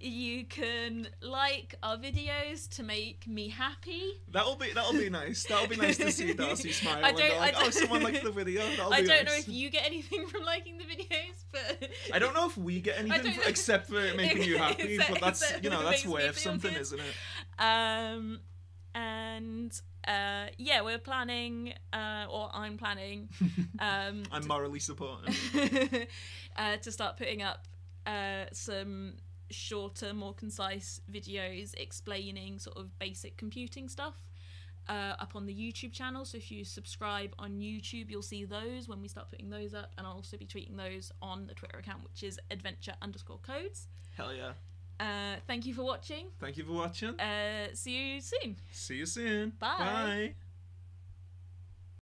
you can like our videos to make me happy. That'll be that'll be nice. That'll be nice to see Darcy smile I don't- I like, "Oh, don't- someone liked the video." That'll I don't nice. know if you get anything from liking the videos, but I don't know if we get anything for, except for making you happy, but that's you know that's worth something, good. isn't it? um, and uh, yeah, we're planning, uh, or I'm planning, um, I'm morally supporting. uh, to start putting up uh, some shorter, more concise videos explaining sort of basic computing stuff uh, up on the YouTube channel. So if you subscribe on YouTube, you'll see those when we start putting those up, and I'll also be tweeting those on the Twitter account, which is adventure underscore codes. Hell yeah! Uh, thank you for watching. Thank you for watching. Uh, see you soon. See you soon. Bye. Bye.